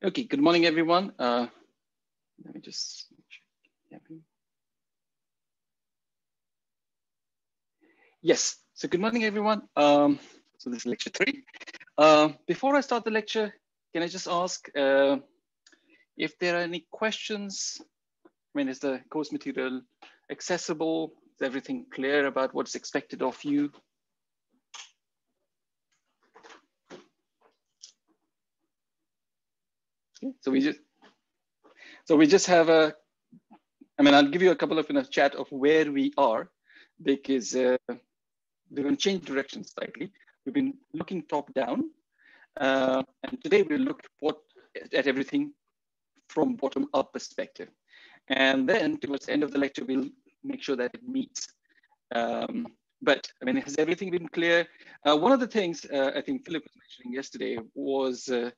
Okay, good morning, everyone. Uh, let me just check. Yes, so good morning, everyone. Um, so this is lecture three. Uh, before I start the lecture, can I just ask uh, if there are any questions? I mean, is the course material accessible? Is everything clear about what's expected of you? So we just, so we just have a, I mean, I'll give you a couple of in a chat of where we are because uh, we're going to change direction slightly. We've been looking top down, uh, and today we'll look what, at everything from bottom up perspective. And then towards the end of the lecture, we'll make sure that it meets. Um, but I mean, has everything been clear? Uh, one of the things uh, I think Philip was mentioning yesterday was uh,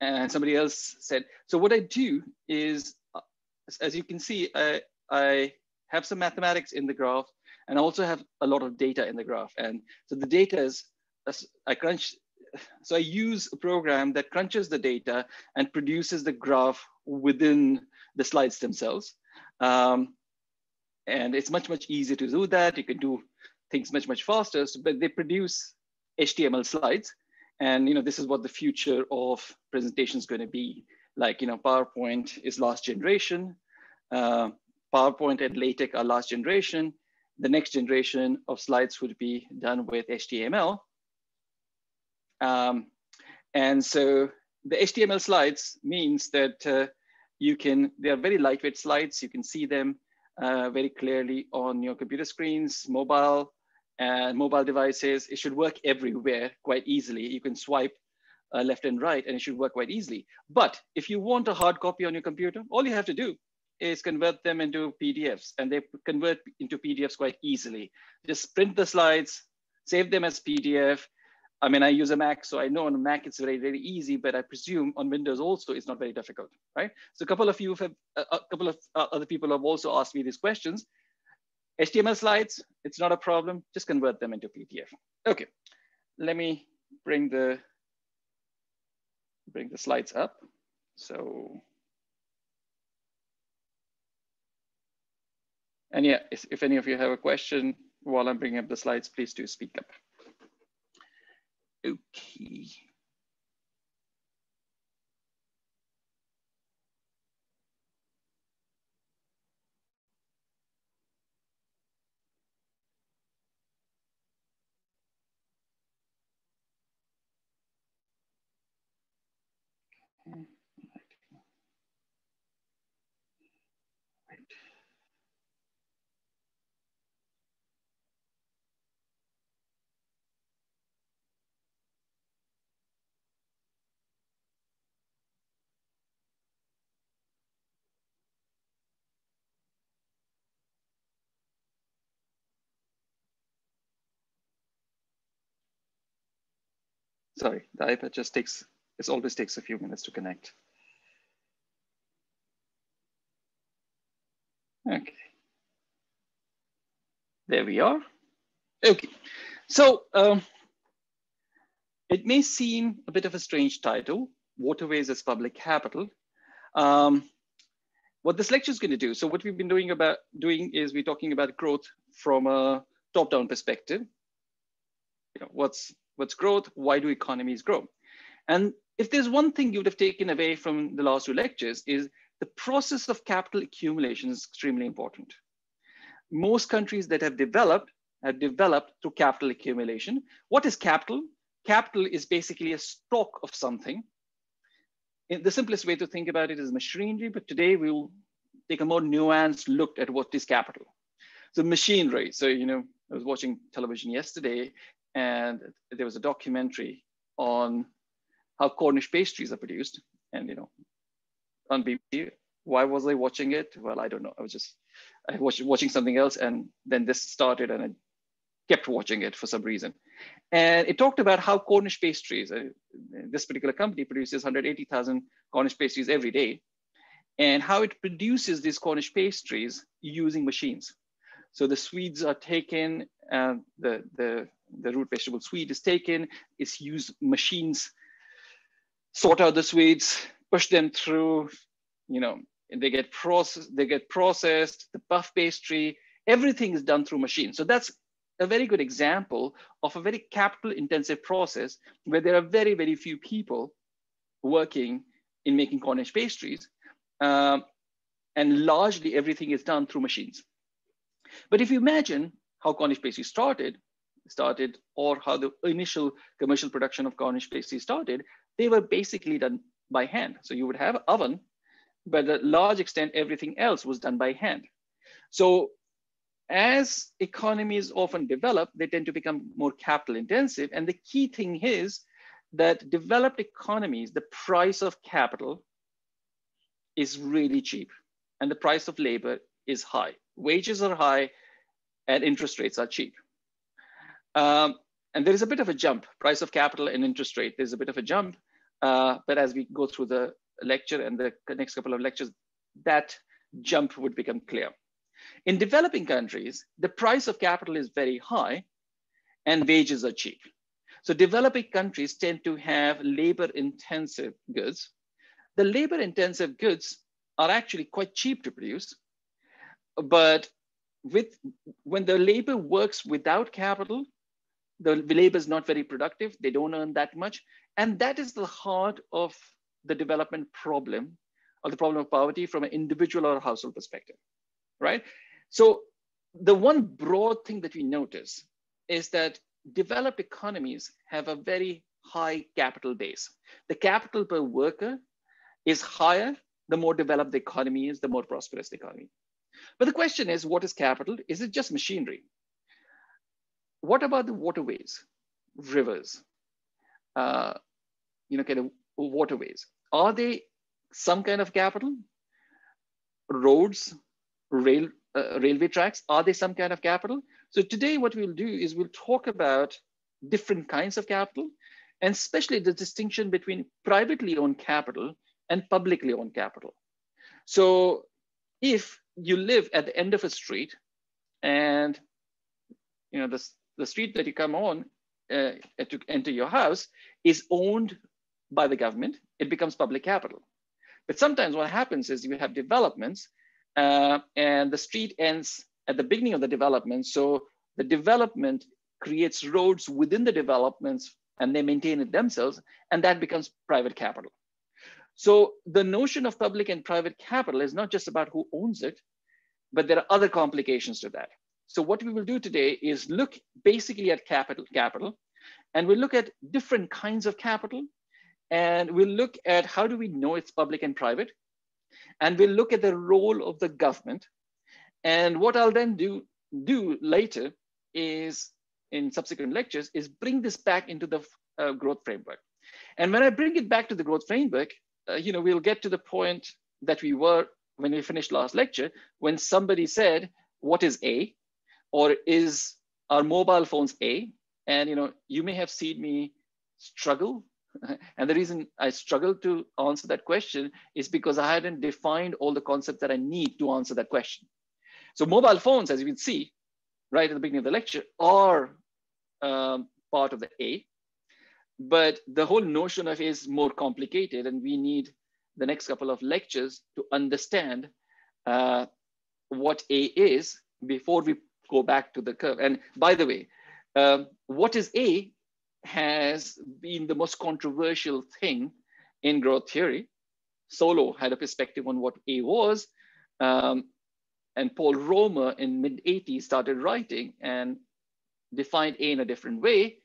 and somebody else said, so what I do is, uh, as you can see, I, I have some mathematics in the graph and I also have a lot of data in the graph. And so the data is, I crunch, so I use a program that crunches the data and produces the graph within the slides themselves. Um, and it's much, much easier to do that. You can do things much, much faster, but they produce HTML slides and you know, this is what the future of presentation is going to be. Like, you know, PowerPoint is last generation. Uh, PowerPoint and LaTeX are last generation. The next generation of slides would be done with HTML. Um, and so the HTML slides means that uh, you can, they are very lightweight slides. You can see them uh, very clearly on your computer screens, mobile, and mobile devices. It should work everywhere quite easily. You can swipe uh, left and right and it should work quite easily. But if you want a hard copy on your computer, all you have to do is convert them into PDFs and they convert into PDFs quite easily. Just print the slides, save them as PDF. I mean, I use a Mac, so I know on a Mac it's very, very easy, but I presume on Windows also it's not very difficult, right? So a couple of you have, a couple of uh, other people have also asked me these questions. HTML slides, it's not a problem. Just convert them into PDF. Okay, let me bring the bring the slides up. So, and yeah, if, if any of you have a question while I'm bringing up the slides, please do speak up. Okay. Sorry, the iPad just takes, it always takes a few minutes to connect. Okay. There we are. Okay, so um, it may seem a bit of a strange title, Waterways as Public Capital. Um, what this lecture is going to do, so what we've been doing about doing is we're talking about growth from a top-down perspective. You know, what's what's growth? Why do economies grow? And if there's one thing you would have taken away from the last two lectures is the process of capital accumulation is extremely important. Most countries that have developed have developed through capital accumulation. What is capital? Capital is basically a stock of something. The simplest way to think about it is machinery, but today we'll take a more nuanced look at what is capital. So machinery, so you know, I was watching television yesterday and there was a documentary on how Cornish pastries are produced. And you know, on BBC, why was I watching it? Well, I don't know. I was just I was watching something else, and then this started, and I kept watching it for some reason. And it talked about how Cornish pastries, uh, this particular company produces 180,000 Cornish pastries every day, and how it produces these Cornish pastries using machines. So the Swedes are taken, uh, the, the the root vegetable swede is taken, it's used machines sort out the sweets, push them through, you know, they get processed, they get processed, the puff pastry, everything is done through machines. So that's a very good example of a very capital intensive process where there are very, very few people working in making Cornish pastries. Um, and largely everything is done through machines. But if you imagine how Cornish pastry started, started or how the initial commercial production of Cornish pastry started, they were basically done by hand. So you would have oven, but a large extent, everything else was done by hand. So as economies often develop, they tend to become more capital intensive. And the key thing is that developed economies, the price of capital is really cheap and the price of labor is high. Wages are high and interest rates are cheap. Um, and there is a bit of a jump, price of capital and interest rate, there's a bit of a jump. Uh, but as we go through the lecture and the next couple of lectures, that jump would become clear. In developing countries, the price of capital is very high and wages are cheap. So developing countries tend to have labor intensive goods. The labor intensive goods are actually quite cheap to produce, but with when the labor works without capital, the labor is not very productive. They don't earn that much. And that is the heart of the development problem or the problem of poverty from an individual or household perspective, right? So the one broad thing that we notice is that developed economies have a very high capital base. The capital per worker is higher the more developed the economy is, the more prosperous the economy. But the question is, what is capital? Is it just machinery? What about the waterways, rivers, uh, you know, kind of waterways? Are they some kind of capital? Roads, rail, uh, railway tracks, are they some kind of capital? So today what we'll do is we'll talk about different kinds of capital and especially the distinction between privately owned capital and publicly owned capital. So if you live at the end of a street and you know the, the street that you come on uh, to enter your house is owned by the government, it becomes public capital. But sometimes what happens is you have developments uh, and the street ends at the beginning of the development. So the development creates roads within the developments and they maintain it themselves and that becomes private capital. So the notion of public and private capital is not just about who owns it, but there are other complications to that. So what we will do today is look basically at capital, capital, and we'll look at different kinds of capital, and we'll look at how do we know it's public and private, and we'll look at the role of the government. And what I'll then do, do later is in subsequent lectures is bring this back into the uh, growth framework. And when I bring it back to the growth framework, uh, you know, we'll get to the point that we were when we finished last lecture, when somebody said, what is A? Or is our mobile phones A? And, you know, you may have seen me struggle. and the reason I struggled to answer that question is because I hadn't defined all the concepts that I need to answer that question. So mobile phones, as you can see, right at the beginning of the lecture, are um, part of the A but the whole notion of is more complicated and we need the next couple of lectures to understand uh, what A is before we go back to the curve. And by the way, um, what is A has been the most controversial thing in growth theory. Solow had a perspective on what A was, um, and Paul Romer in mid 80s started writing and defined A in a different way.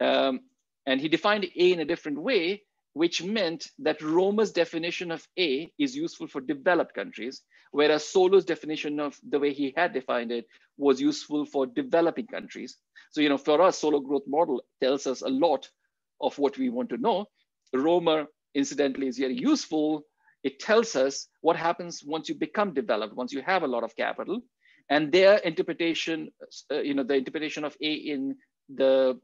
Um, and he defined A in a different way, which meant that Romer's definition of A is useful for developed countries, whereas Solow's definition of the way he had defined it was useful for developing countries. So, you know, for us, Solow growth model tells us a lot of what we want to know. Romer, incidentally, is very useful. It tells us what happens once you become developed, once you have a lot of capital. And their interpretation, uh, you know, the interpretation of A in the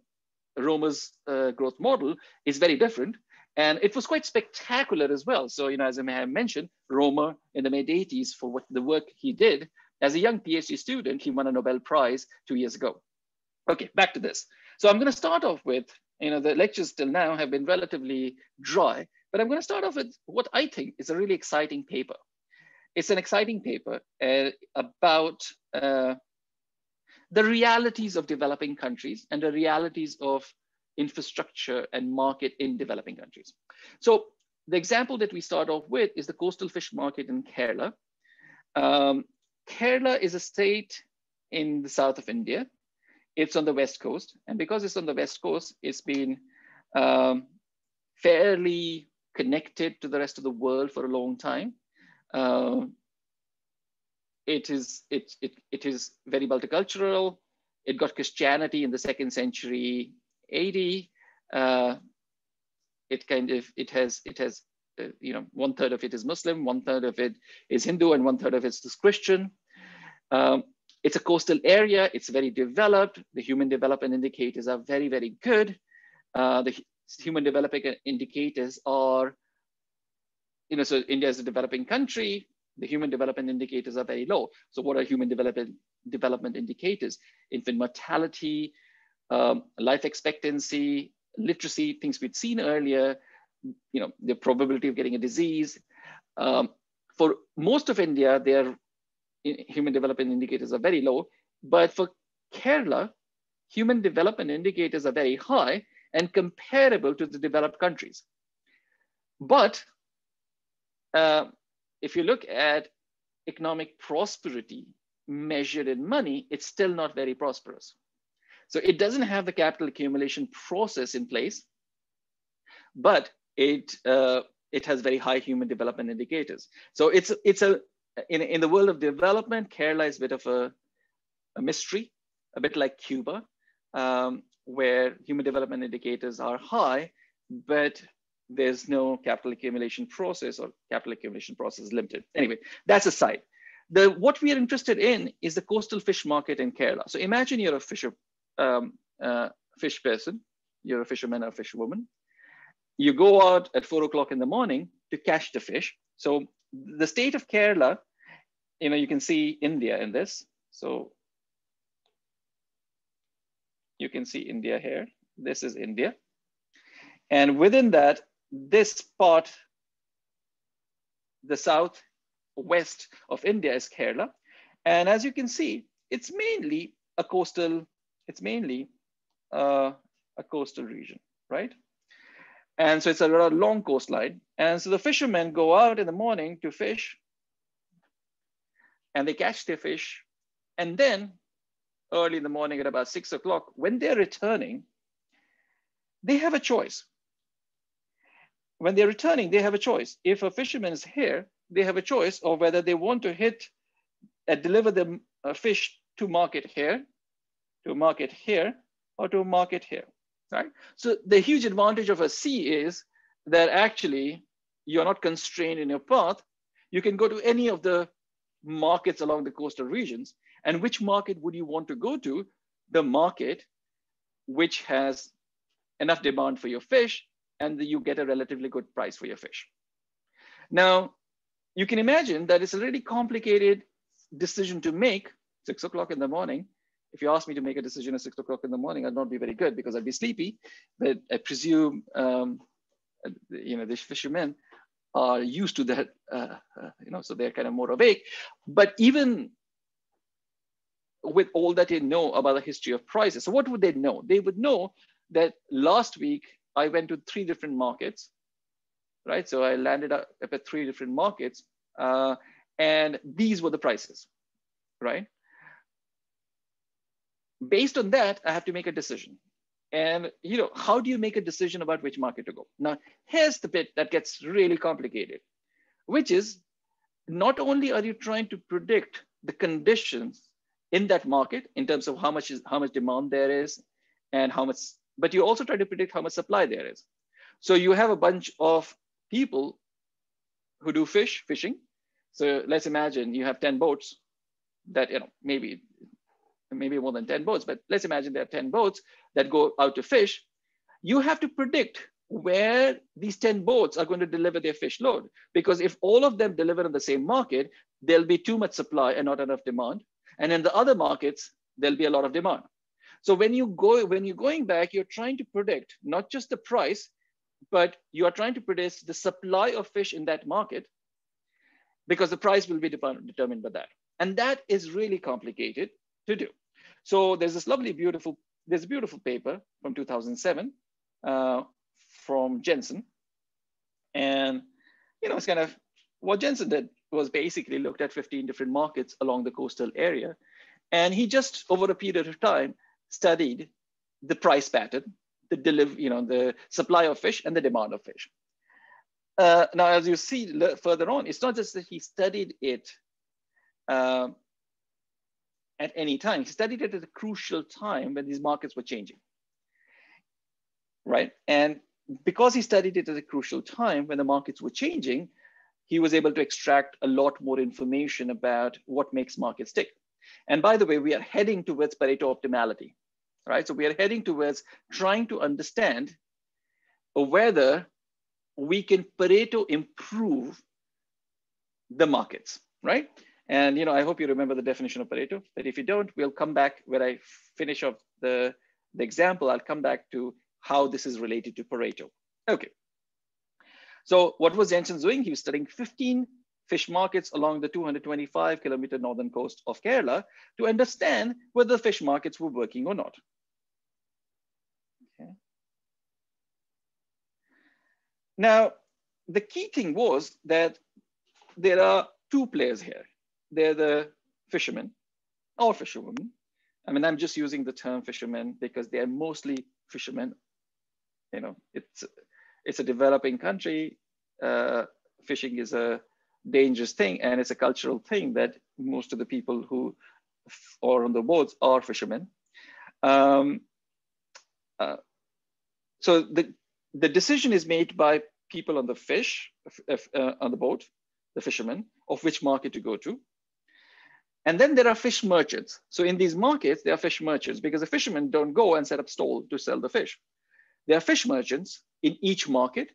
Romer's uh, growth model is very different. And it was quite spectacular as well. So, you know, as I may have mentioned, Romer in the mid 80s for what the work he did as a young PhD student, he won a Nobel Prize two years ago. Okay, back to this. So I'm going to start off with, you know, the lectures till now have been relatively dry, But I'm going to start off with what I think is a really exciting paper. It's an exciting paper uh, about uh, the realities of developing countries and the realities of infrastructure and market in developing countries. So the example that we start off with is the coastal fish market in Kerala. Um, Kerala is a state in the south of India. It's on the west coast. And because it's on the west coast, it's been um, fairly connected to the rest of the world for a long time. Uh, it is it, it it is very multicultural. It got Christianity in the second century AD. Uh, it kind of it has it has uh, you know one third of it is Muslim, one third of it is Hindu, and one third of it is Christian. Um, it's a coastal area. It's very developed. The human development indicators are very very good. Uh, the human development indicators are, you know, so India is a developing country the human development indicators are very low. So what are human development, development indicators? Infant mortality, um, life expectancy, literacy, things we'd seen earlier, you know, the probability of getting a disease. Um, for most of India, their human development indicators are very low, but for Kerala, human development indicators are very high and comparable to the developed countries. But uh, if you look at economic prosperity measured in money, it's still not very prosperous. So it doesn't have the capital accumulation process in place, but it uh, it has very high human development indicators. So it's it's a in, in the world of development, Kerala is a bit of a, a mystery, a bit like Cuba, um, where human development indicators are high, but there's no capital accumulation process or capital accumulation process is limited. Anyway, that's aside. The, what we are interested in is the coastal fish market in Kerala. So imagine you're a fisher, um, uh, fish person, you're a fisherman or a fisherwoman. You go out at four o'clock in the morning to catch the fish. So the state of Kerala, you know, you can see India in this. So you can see India here. This is India. And within that, this part, the south west of India is Kerala. And as you can see, it's mainly a coastal, it's mainly uh, a coastal region, right? And so it's a long coastline. And so the fishermen go out in the morning to fish and they catch their fish. And then early in the morning at about six o'clock, when they're returning, they have a choice when they're returning, they have a choice. If a fisherman is here, they have a choice of whether they want to hit and uh, deliver the uh, fish to market here, to market here, or to market here, right? So the huge advantage of a sea is that actually you're not constrained in your path. You can go to any of the markets along the coastal regions. And which market would you want to go to? The market which has enough demand for your fish and you get a relatively good price for your fish. Now, you can imagine that it's a really complicated decision to make six o'clock in the morning. If you ask me to make a decision at six o'clock in the morning, I'd not be very good because I'd be sleepy. But I presume, um, you know, the fishermen are used to that, uh, uh, you know, so they're kind of more awake. But even with all that they know about the history of prices, so what would they know? They would know that last week I went to three different markets, right? So I landed up at three different markets, uh, and these were the prices, right? Based on that, I have to make a decision. And you know, how do you make a decision about which market to go? Now, here's the bit that gets really complicated, which is not only are you trying to predict the conditions in that market in terms of how much is how much demand there is and how much but you also try to predict how much supply there is. So you have a bunch of people who do fish fishing. So let's imagine you have 10 boats that, you know, maybe, maybe more than 10 boats, but let's imagine there are 10 boats that go out to fish. You have to predict where these 10 boats are going to deliver their fish load. Because if all of them deliver in the same market, there'll be too much supply and not enough demand. And in the other markets, there'll be a lot of demand. So when you go, when you're going back, you're trying to predict not just the price, but you are trying to predict the supply of fish in that market because the price will be determined by that. And that is really complicated to do. So there's this lovely, beautiful, there's a beautiful paper from 2007 uh, from Jensen. And, you know, it's kind of what Jensen did was basically looked at 15 different markets along the coastal area. And he just, over a period of time, studied the price pattern, the deliver, you know, the supply of fish and the demand of fish. Uh, now, as you see further on, it's not just that he studied it uh, at any time. He studied it at a crucial time when these markets were changing, right? And because he studied it at a crucial time when the markets were changing, he was able to extract a lot more information about what makes markets tick. And by the way, we are heading towards Pareto optimality, right? So we are heading towards trying to understand whether we can Pareto improve the markets, right? And you know, I hope you remember the definition of Pareto, but if you don't, we'll come back when I finish off the, the example, I'll come back to how this is related to Pareto. Okay. So what was Jensen doing? He was studying 15 fish markets along the 225 kilometer northern coast of Kerala to understand whether the fish markets were working or not. Okay. Now, the key thing was that there are two players here. They're the fishermen or fisherwomen. I mean, I'm just using the term fishermen because they are mostly fishermen. You know, it's it's a developing country. Uh, fishing is a dangerous thing, and it's a cultural thing that most of the people who are on the boats are fishermen. Um, uh, so the the decision is made by people on the fish uh, on the boat, the fishermen, of which market to go to. And then there are fish merchants. So in these markets, there are fish merchants because the fishermen don't go and set up stall to sell the fish. There are fish merchants in each market.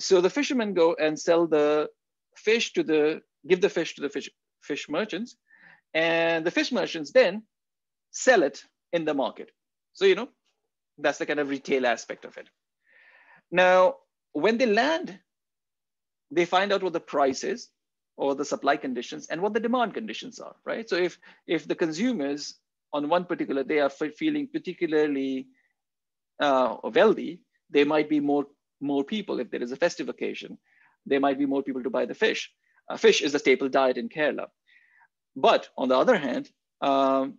So the fishermen go and sell the fish to the, give the fish to the fish, fish merchants. And the fish merchants then sell it in the market. So, you know, that's the kind of retail aspect of it. Now, when they land, they find out what the price is or the supply conditions and what the demand conditions are, right? So if, if the consumers on one particular day are feeling particularly uh, wealthy, there might be more, more people if there is a festive occasion. There might be more people to buy the fish. Uh, fish is a staple diet in Kerala. But on the other hand, um,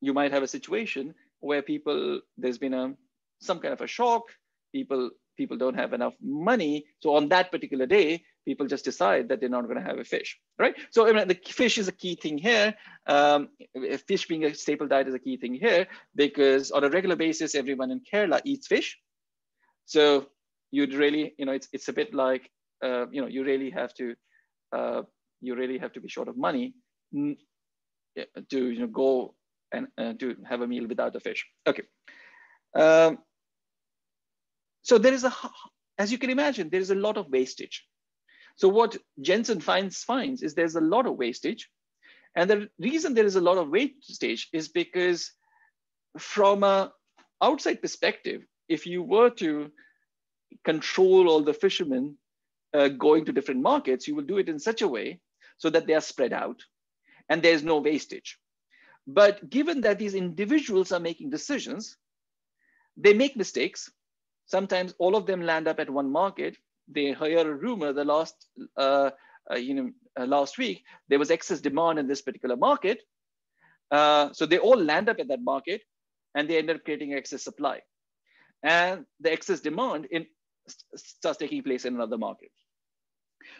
you might have a situation where people, there's been a, some kind of a shock, people, people don't have enough money. So on that particular day, people just decide that they're not going to have a fish, right? So I mean, the fish is a key thing here. Um, fish being a staple diet is a key thing here because on a regular basis, everyone in Kerala eats fish. So you'd really, you know, it's it's a bit like, uh, you know, you really have to, uh, you really have to be short of money to you know go and uh, to have a meal without a fish. Okay. Um, so there is a, as you can imagine, there is a lot of wastage so what Jensen finds, finds is there's a lot of wastage. And the reason there is a lot of wastage is because from a outside perspective, if you were to control all the fishermen uh, going to different markets, you will do it in such a way so that they are spread out and there's no wastage. But given that these individuals are making decisions, they make mistakes. Sometimes all of them land up at one market they hear a rumor the last, uh, uh, you know, uh, last week, there was excess demand in this particular market. Uh, so they all land up at that market and they end up creating excess supply. And the excess demand in, starts taking place in another market.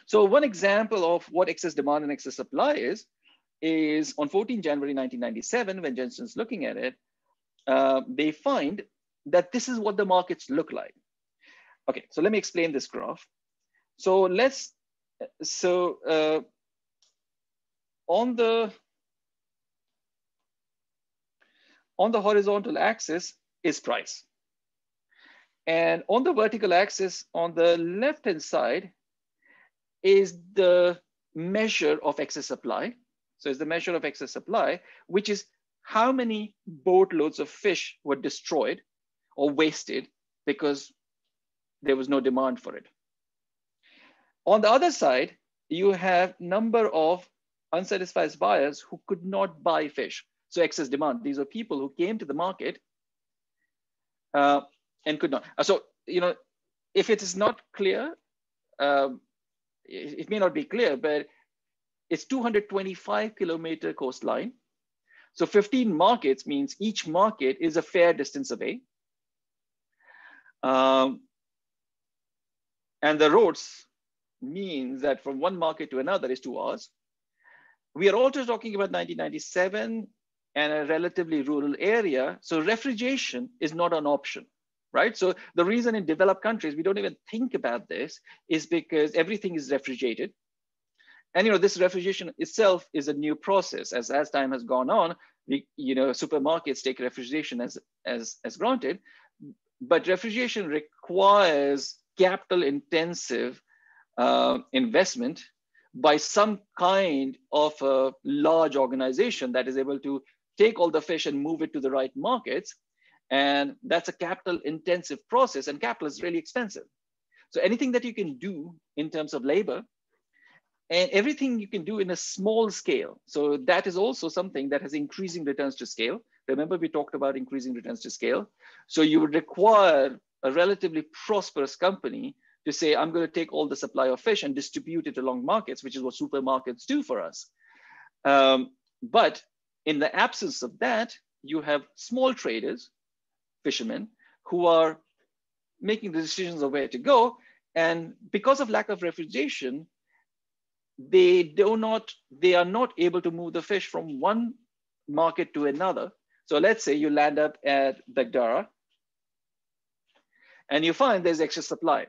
So one example of what excess demand and excess supply is, is on 14 January 1997, when Jensen's looking at it, uh, they find that this is what the markets look like. Okay, so let me explain this graph. So let's, so uh, on the, on the horizontal axis is price. And on the vertical axis on the left-hand side is the measure of excess supply. So it's the measure of excess supply, which is how many boatloads of fish were destroyed or wasted because there was no demand for it. On the other side, you have number of unsatisfied buyers who could not buy fish. So excess demand. These are people who came to the market uh, and could not. Uh, so, you know, if it is not clear, um, it, it may not be clear, but it's 225 kilometer coastline. So 15 markets means each market is a fair distance away. Um, and the roads means that from one market to another is two hours. We are also talking about 1997 and a relatively rural area. So refrigeration is not an option, right? So the reason in developed countries, we don't even think about this is because everything is refrigerated. And you know, this refrigeration itself is a new process. As, as time has gone on, we, you know, supermarkets take refrigeration as, as, as granted, but refrigeration requires capital intensive uh, investment by some kind of a large organization that is able to take all the fish and move it to the right markets. And that's a capital intensive process and capital is really expensive. So anything that you can do in terms of labor and everything you can do in a small scale. So that is also something that has increasing returns to scale. Remember we talked about increasing returns to scale. So you would require a relatively prosperous company to say, I'm going to take all the supply of fish and distribute it along markets, which is what supermarkets do for us. Um, but in the absence of that, you have small traders, fishermen, who are making the decisions of where to go. And because of lack of refrigeration, they do not, they are not able to move the fish from one market to another. So let's say you land up at Bagdara and you find there's extra supply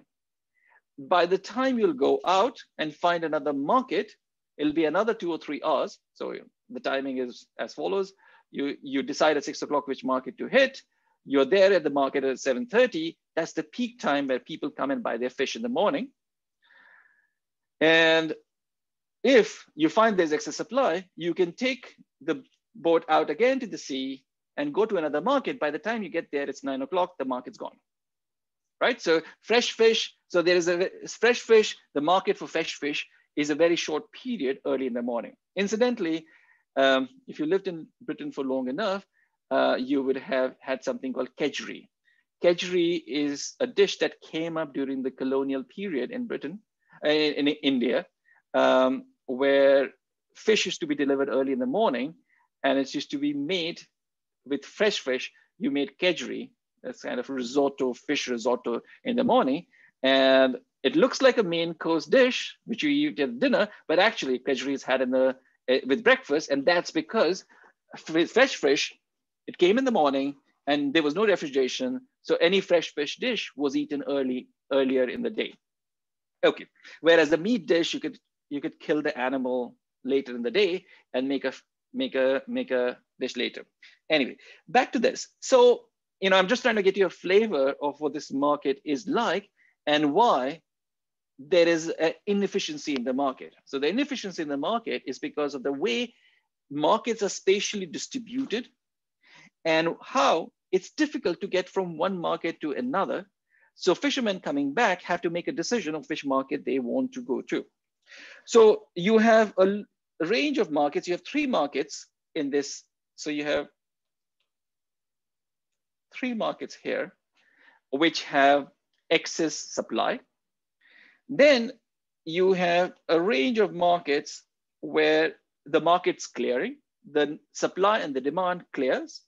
by the time you'll go out and find another market, it'll be another two or three hours. So the timing is as follows. You, you decide at six o'clock which market to hit. You're there at the market at 7.30. That's the peak time where people come and buy their fish in the morning. And if you find there's excess supply, you can take the boat out again to the sea and go to another market. By the time you get there, it's nine o'clock, the market's gone right? So fresh fish, so there is a fresh fish, the market for fresh fish is a very short period early in the morning. Incidentally, um, if you lived in Britain for long enough, uh, you would have had something called kedgeree. Kedgeree is a dish that came up during the colonial period in Britain, uh, in, in India, um, where fish used to be delivered early in the morning and it's used to be made with fresh fish. You made kedgeree, it's kind of risotto, fish risotto in the morning. And it looks like a main course dish, which you eat at dinner, but actually kedgeree is had in the, uh, with breakfast. And that's because fresh fish, it came in the morning and there was no refrigeration. So any fresh fish dish was eaten early, earlier in the day. Okay, whereas the meat dish, you could, you could kill the animal later in the day and make a, make a, make a dish later. Anyway, back to this. So you know, I'm just trying to get you a flavor of what this market is like and why there is an inefficiency in the market. So the inefficiency in the market is because of the way markets are spatially distributed and how it's difficult to get from one market to another. So fishermen coming back have to make a decision of which market they want to go to. So you have a range of markets. You have three markets in this. So you have three markets here, which have excess supply. Then you have a range of markets where the market's clearing, the supply and the demand clears.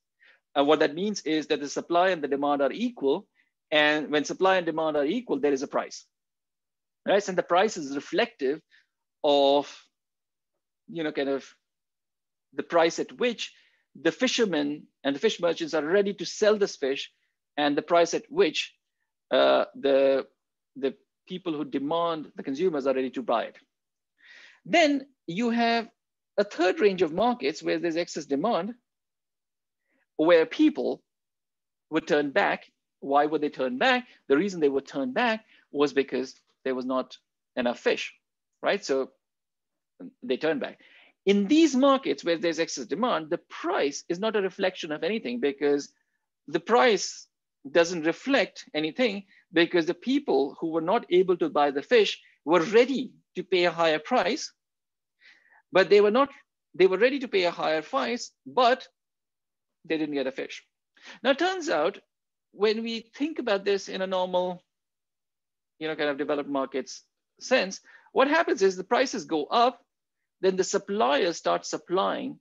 And what that means is that the supply and the demand are equal. And when supply and demand are equal, there is a price. Right? And the price is reflective of, you know, kind of the price at which the fishermen and the fish merchants are ready to sell this fish and the price at which uh, the, the people who demand, the consumers are ready to buy it. Then you have a third range of markets where there's excess demand, where people would turn back. Why would they turn back? The reason they would turn back was because there was not enough fish, right? So they turn back. In these markets where there's excess demand, the price is not a reflection of anything because the price doesn't reflect anything. because the people who were not able to buy the fish were ready to pay a higher price, but they were not, they were ready to pay a higher price, but they didn't get a fish. Now, it turns out when we think about this in a normal, you know, kind of developed markets sense, what happens is the prices go up, then the suppliers start supplying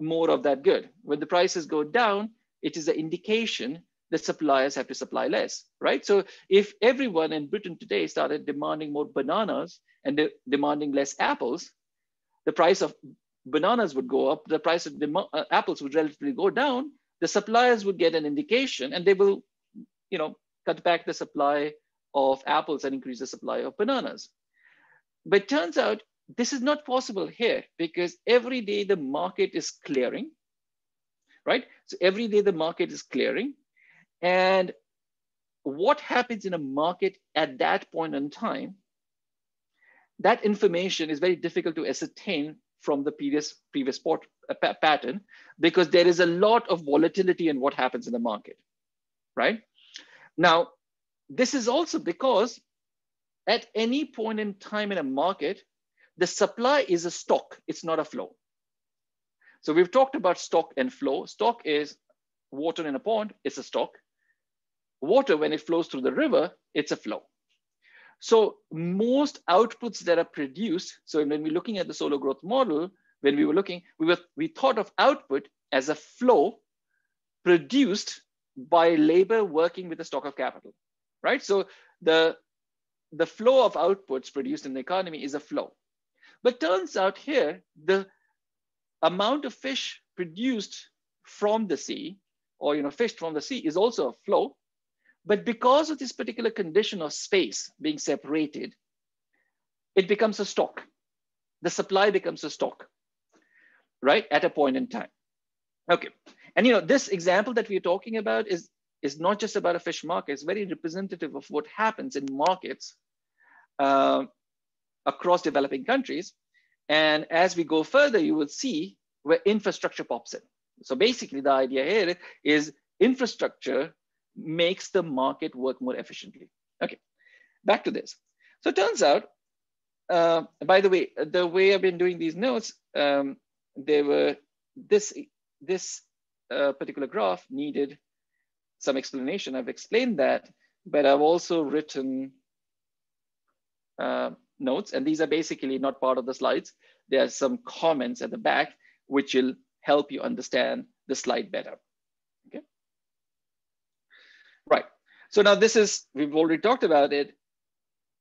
more of that good. When the prices go down, it is an indication the suppliers have to supply less, right? So if everyone in Britain today started demanding more bananas and de demanding less apples, the price of bananas would go up, the price of uh, apples would relatively go down, the suppliers would get an indication and they will, you know, cut back the supply of apples and increase the supply of bananas. But it turns out this is not possible here because every day the market is clearing, right? So every day the market is clearing and what happens in a market at that point in time, that information is very difficult to ascertain from the previous, previous port, uh, pattern because there is a lot of volatility in what happens in the market, right? Now, this is also because at any point in time in a market, the supply is a stock, it's not a flow. So we've talked about stock and flow. Stock is water in a pond, it's a stock. Water, when it flows through the river, it's a flow. So most outputs that are produced, so when we're looking at the Solow growth model, when we were looking, we, were, we thought of output as a flow produced by labor working with a stock of capital, right? So the, the flow of outputs produced in the economy is a flow. But turns out here, the amount of fish produced from the sea or you know, fished from the sea is also a flow. But because of this particular condition of space being separated, it becomes a stock. The supply becomes a stock, right? At a point in time. Okay. And you know, this example that we're talking about is, is not just about a fish market. It's very representative of what happens in markets uh, across developing countries. And as we go further, you will see where infrastructure pops in. So basically the idea here is infrastructure makes the market work more efficiently. Okay, back to this. So it turns out, uh, by the way, the way I've been doing these notes, um, they were this this uh, particular graph needed some explanation. I've explained that, but I've also written uh, notes, and these are basically not part of the slides. There are some comments at the back which will help you understand the slide better. Okay? Right. So now this is, we've already talked about it.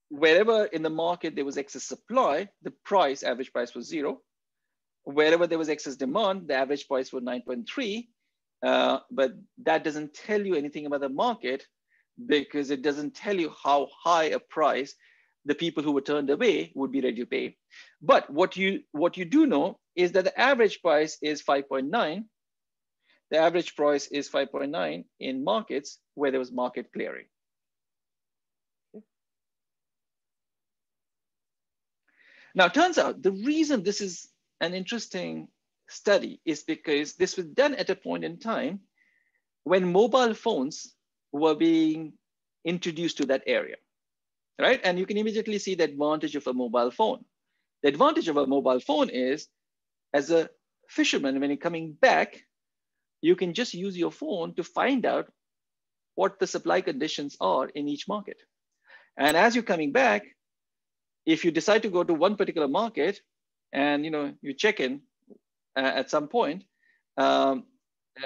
Wherever in the market there was excess supply, the price, average price was zero. Wherever there was excess demand, the average price was 9.3. Uh, but that doesn't tell you anything about the market because it doesn't tell you how high a price the people who were turned away would be ready to pay. But what you, what you do know is that the average price is 5.9 the average price is 5.9 in markets where there was market clearing. Now, turns out the reason this is an interesting study is because this was done at a point in time when mobile phones were being introduced to that area, right? And you can immediately see the advantage of a mobile phone. The advantage of a mobile phone is as a fisherman, when you're coming back, you can just use your phone to find out what the supply conditions are in each market. And as you're coming back, if you decide to go to one particular market and you know you check in uh, at some point um,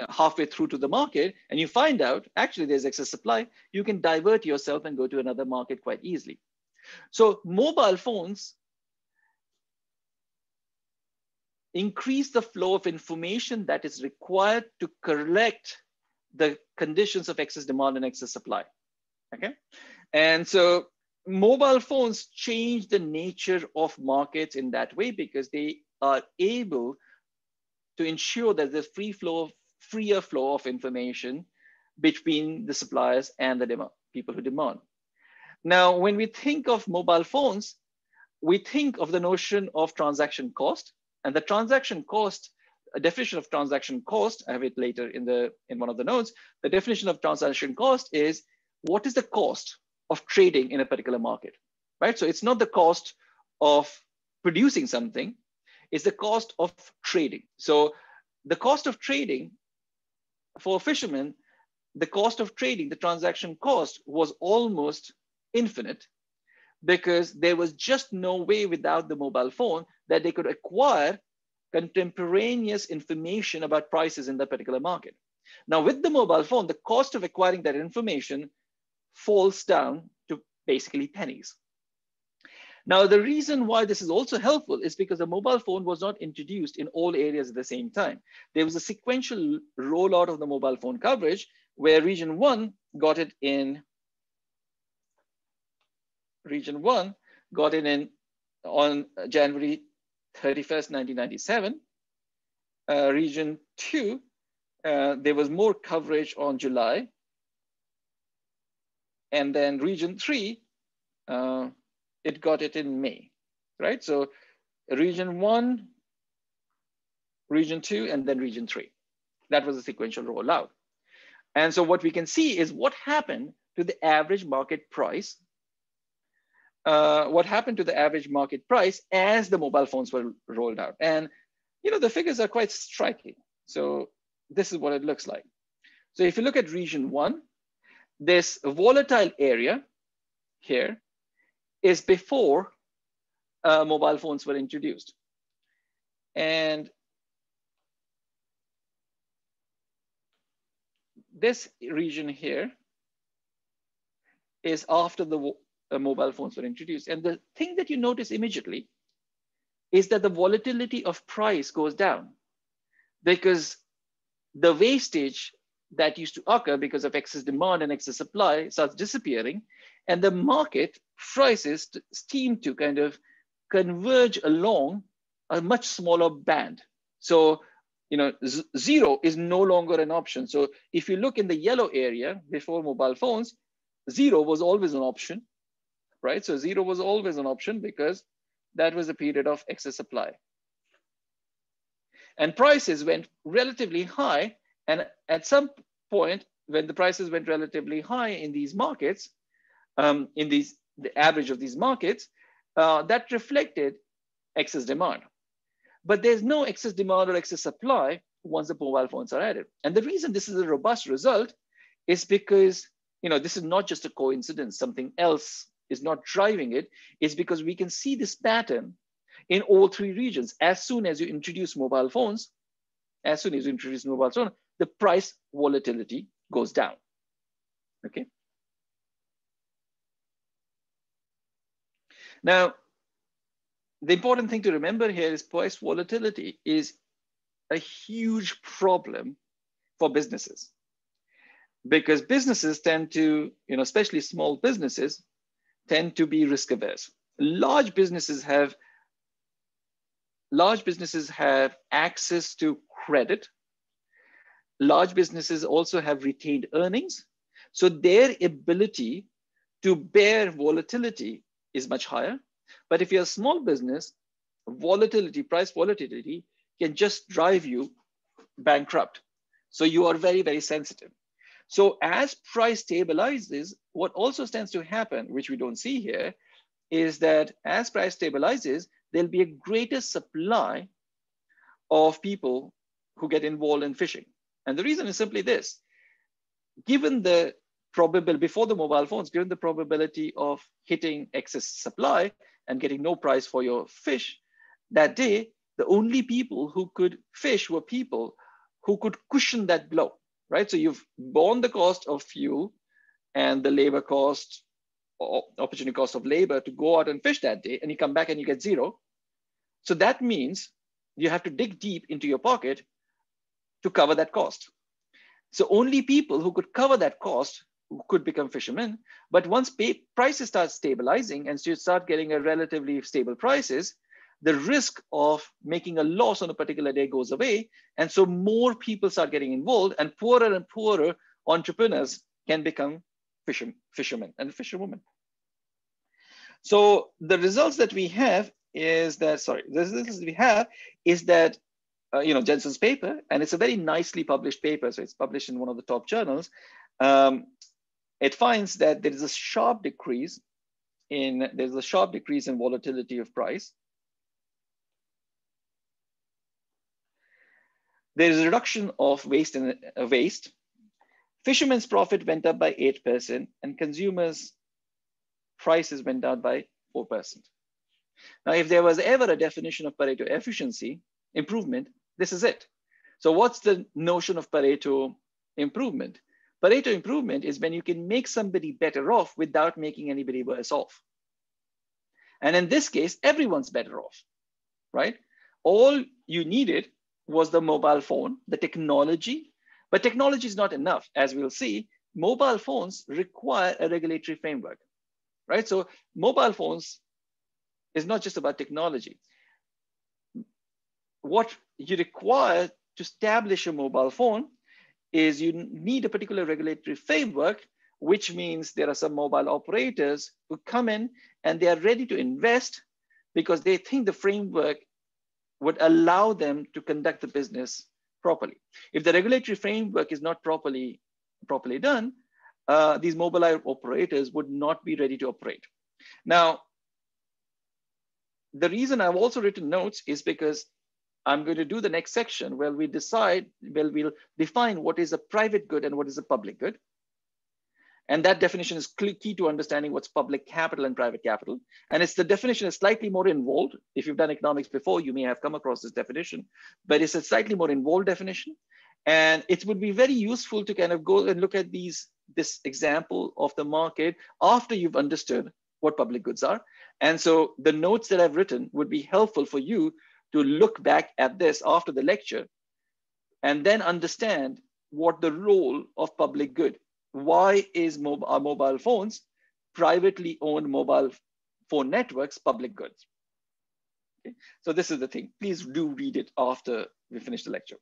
Uh, halfway through to the market and you find out actually there's excess supply, you can divert yourself and go to another market quite easily. So mobile phones increase the flow of information that is required to correct the conditions of excess demand and excess supply. Okay. And so mobile phones change the nature of markets in that way because they are able to ensure that there's free flow of freer flow of information between the suppliers and the people who demand. Now, when we think of mobile phones, we think of the notion of transaction cost, and the transaction cost, a definition of transaction cost, I have it later in, the, in one of the notes, the definition of transaction cost is what is the cost of trading in a particular market, right? So it's not the cost of producing something, it's the cost of trading. So the cost of trading for fishermen, the cost of trading, the transaction cost was almost infinite because there was just no way without the mobile phone that they could acquire contemporaneous information about prices in that particular market. Now, with the mobile phone, the cost of acquiring that information falls down to basically pennies. Now, the reason why this is also helpful is because the mobile phone was not introduced in all areas at the same time. There was a sequential rollout of the mobile phone coverage where region one got it in, region one got it in on January 31st, 1997. Uh, region two, uh, there was more coverage on July. And then region three, uh, it got it in May, right? So region one, region two, and then region three. That was a sequential rollout. And so what we can see is what happened to the average market price uh, what happened to the average market price as the mobile phones were rolled out. And you know the figures are quite striking. So this is what it looks like. So if you look at region one, this volatile area here is before uh, mobile phones were introduced. And this region here is after the uh, mobile phones were introduced. And the thing that you notice immediately is that the volatility of price goes down because the wastage that used to occur because of excess demand and excess supply starts disappearing and the market prices seem to kind of converge along a much smaller band. So, you know, zero is no longer an option. So if you look in the yellow area before mobile phones, zero was always an option right? So zero was always an option because that was a period of excess supply. And prices went relatively high. And at some point, when the prices went relatively high in these markets, um, in these the average of these markets, uh, that reflected excess demand. But there's no excess demand or excess supply once the mobile phones are added. And the reason this is a robust result is because you know this is not just a coincidence, something else is not driving it is because we can see this pattern in all three regions. As soon as you introduce mobile phones, as soon as you introduce mobile phone, the price volatility goes down. Okay. Now, the important thing to remember here is price volatility is a huge problem for businesses because businesses tend to, you know, especially small businesses, tend to be risk averse. Large businesses have large businesses have access to credit. Large businesses also have retained earnings. So their ability to bear volatility is much higher. But if you're a small business, volatility, price volatility can just drive you bankrupt. So you are very, very sensitive. So as price stabilizes, what also tends to happen, which we don't see here, is that as price stabilizes, there'll be a greater supply of people who get involved in fishing. And the reason is simply this. Given the probability, before the mobile phones, given the probability of hitting excess supply and getting no price for your fish, that day, the only people who could fish were people who could cushion that blow, right? So you've borne the cost of fuel and the labor cost or opportunity cost of labor to go out and fish that day and you come back and you get zero. So that means you have to dig deep into your pocket to cover that cost. So only people who could cover that cost could become fishermen. But once pay, prices start stabilizing and you start getting a relatively stable prices, the risk of making a loss on a particular day goes away. And so more people start getting involved and poorer and poorer entrepreneurs can become fisher, fishermen and fisherwomen. So the results that we have is that, sorry, the results we have is that, uh, you know, Jensen's paper, and it's a very nicely published paper. So it's published in one of the top journals. Um, it finds that there is a sharp decrease in, there's a sharp decrease in volatility of price. There is a reduction of waste and uh, waste. Fishermen's profit went up by 8% and consumers' prices went down by 4%. Now, if there was ever a definition of Pareto efficiency improvement, this is it. So what's the notion of Pareto improvement? Pareto improvement is when you can make somebody better off without making anybody worse off. And in this case, everyone's better off, right? All you needed was the mobile phone, the technology, but technology is not enough. As we'll see, mobile phones require a regulatory framework, right? So mobile phones is not just about technology. What you require to establish a mobile phone is you need a particular regulatory framework, which means there are some mobile operators who come in and they are ready to invest because they think the framework would allow them to conduct the business properly. If the regulatory framework is not properly, properly done, uh, these mobile operators would not be ready to operate. Now, the reason I've also written notes is because I'm going to do the next section where we decide, well, we'll define what is a private good and what is a public good. And that definition is key to understanding what's public capital and private capital. And it's the definition is slightly more involved. If you've done economics before, you may have come across this definition, but it's a slightly more involved definition. And it would be very useful to kind of go and look at these this example of the market after you've understood what public goods are. And so the notes that I've written would be helpful for you to look back at this after the lecture and then understand what the role of public good. Why is mobile, our mobile phones, privately owned mobile phone networks, public goods? Okay? So this is the thing. Please do read it after we finish the lecture.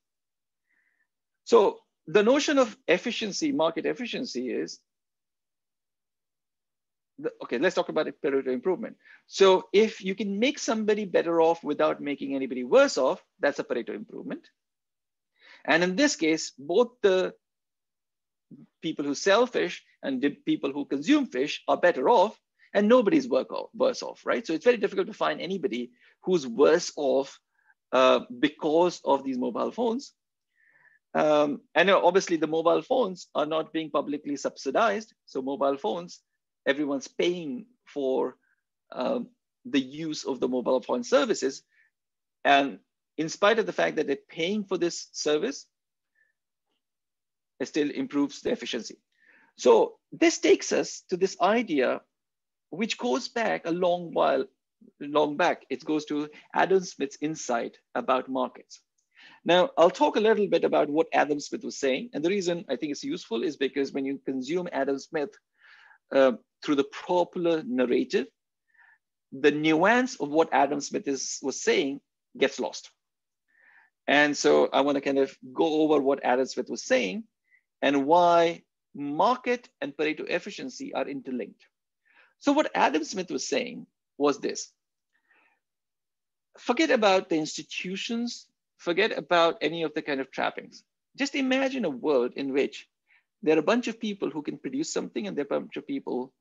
So the notion of efficiency, market efficiency is okay, let's talk about a Pareto improvement. So if you can make somebody better off without making anybody worse off, that's a Pareto improvement. And in this case, both the people who sell fish and the people who consume fish are better off and nobody's worse off, right? So it's very difficult to find anybody who's worse off uh, because of these mobile phones. Um, and obviously the mobile phones are not being publicly subsidized. So mobile phones everyone's paying for um, the use of the mobile phone services. And in spite of the fact that they're paying for this service, it still improves the efficiency. So this takes us to this idea, which goes back a long while, long back. It goes to Adam Smith's insight about markets. Now, I'll talk a little bit about what Adam Smith was saying. And the reason I think it's useful is because when you consume Adam Smith, uh, through the popular narrative, the nuance of what Adam Smith is, was saying gets lost. And so I want to kind of go over what Adam Smith was saying and why market and Pareto efficiency are interlinked. So what Adam Smith was saying was this. Forget about the institutions, forget about any of the kind of trappings. Just imagine a world in which there are a bunch of people who can produce something and there are a bunch of people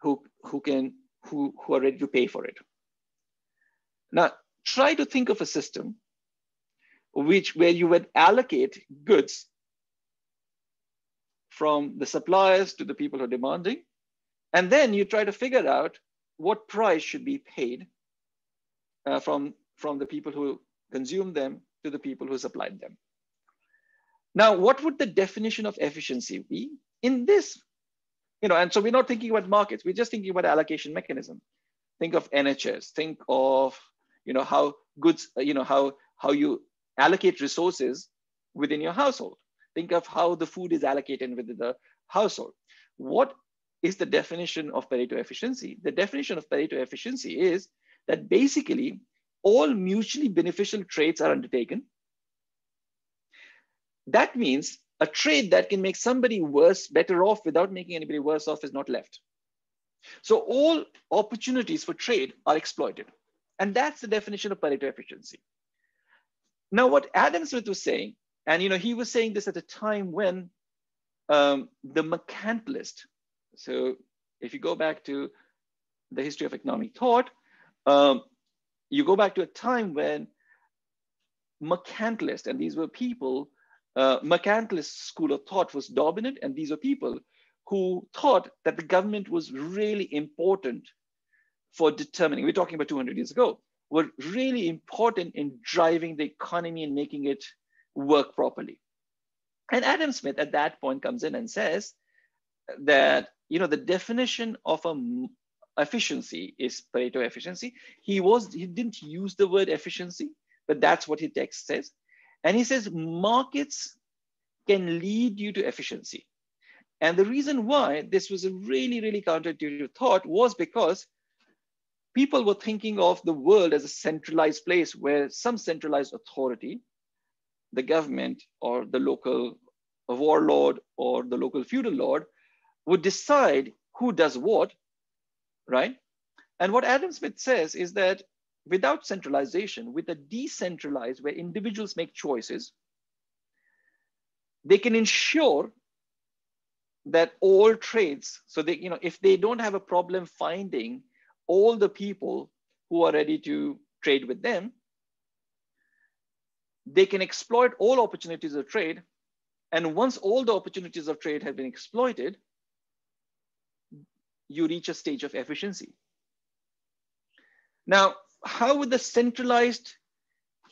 who, who, can, who, who are ready to pay for it. Now, try to think of a system which where you would allocate goods from the suppliers to the people who are demanding, and then you try to figure out what price should be paid uh, from, from the people who consume them to the people who supplied them. Now, what would the definition of efficiency be? In this you know, and so we're not thinking about markets, we're just thinking about allocation mechanism. Think of NHS, think of, you know, how goods, uh, you know, how, how you allocate resources within your household. Think of how the food is allocated within the household. What is the definition of Pareto efficiency? The definition of Pareto efficiency is that basically all mutually beneficial trades are undertaken. That means a trade that can make somebody worse, better off without making anybody worse off is not left. So all opportunities for trade are exploited. And that's the definition of Pareto efficiency. Now, what Adam Smith was saying, and you know, he was saying this at a time when um, the mercantilist So if you go back to the history of economic thought, um, you go back to a time when mercantilist, and these were people, uh, mercantilist school of thought was dominant, and these are people who thought that the government was really important for determining, we're talking about 200 years ago, were really important in driving the economy and making it work properly. And Adam Smith at that point comes in and says that you know the definition of a efficiency is Pareto efficiency. He was he didn't use the word efficiency, but that's what his text says. And he says markets can lead you to efficiency. And the reason why this was a really, really counterintuitive thought was because people were thinking of the world as a centralized place where some centralized authority, the government or the local warlord or the local feudal lord, would decide who does what, right? And what Adam Smith says is that without centralization, with a decentralized where individuals make choices, they can ensure that all trades, so they, you know, if they don't have a problem finding all the people who are ready to trade with them, they can exploit all opportunities of trade. And once all the opportunities of trade have been exploited, you reach a stage of efficiency. Now, how would the centralized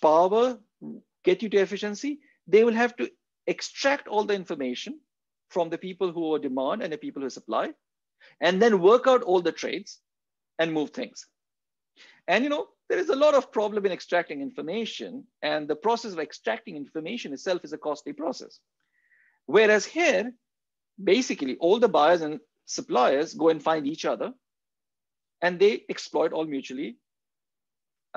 power get you to efficiency? They will have to extract all the information from the people who are demand and the people who supply, and then work out all the trades and move things. And you know, there is a lot of problem in extracting information, and the process of extracting information itself is a costly process. Whereas here, basically, all the buyers and suppliers go and find each other, and they exploit all mutually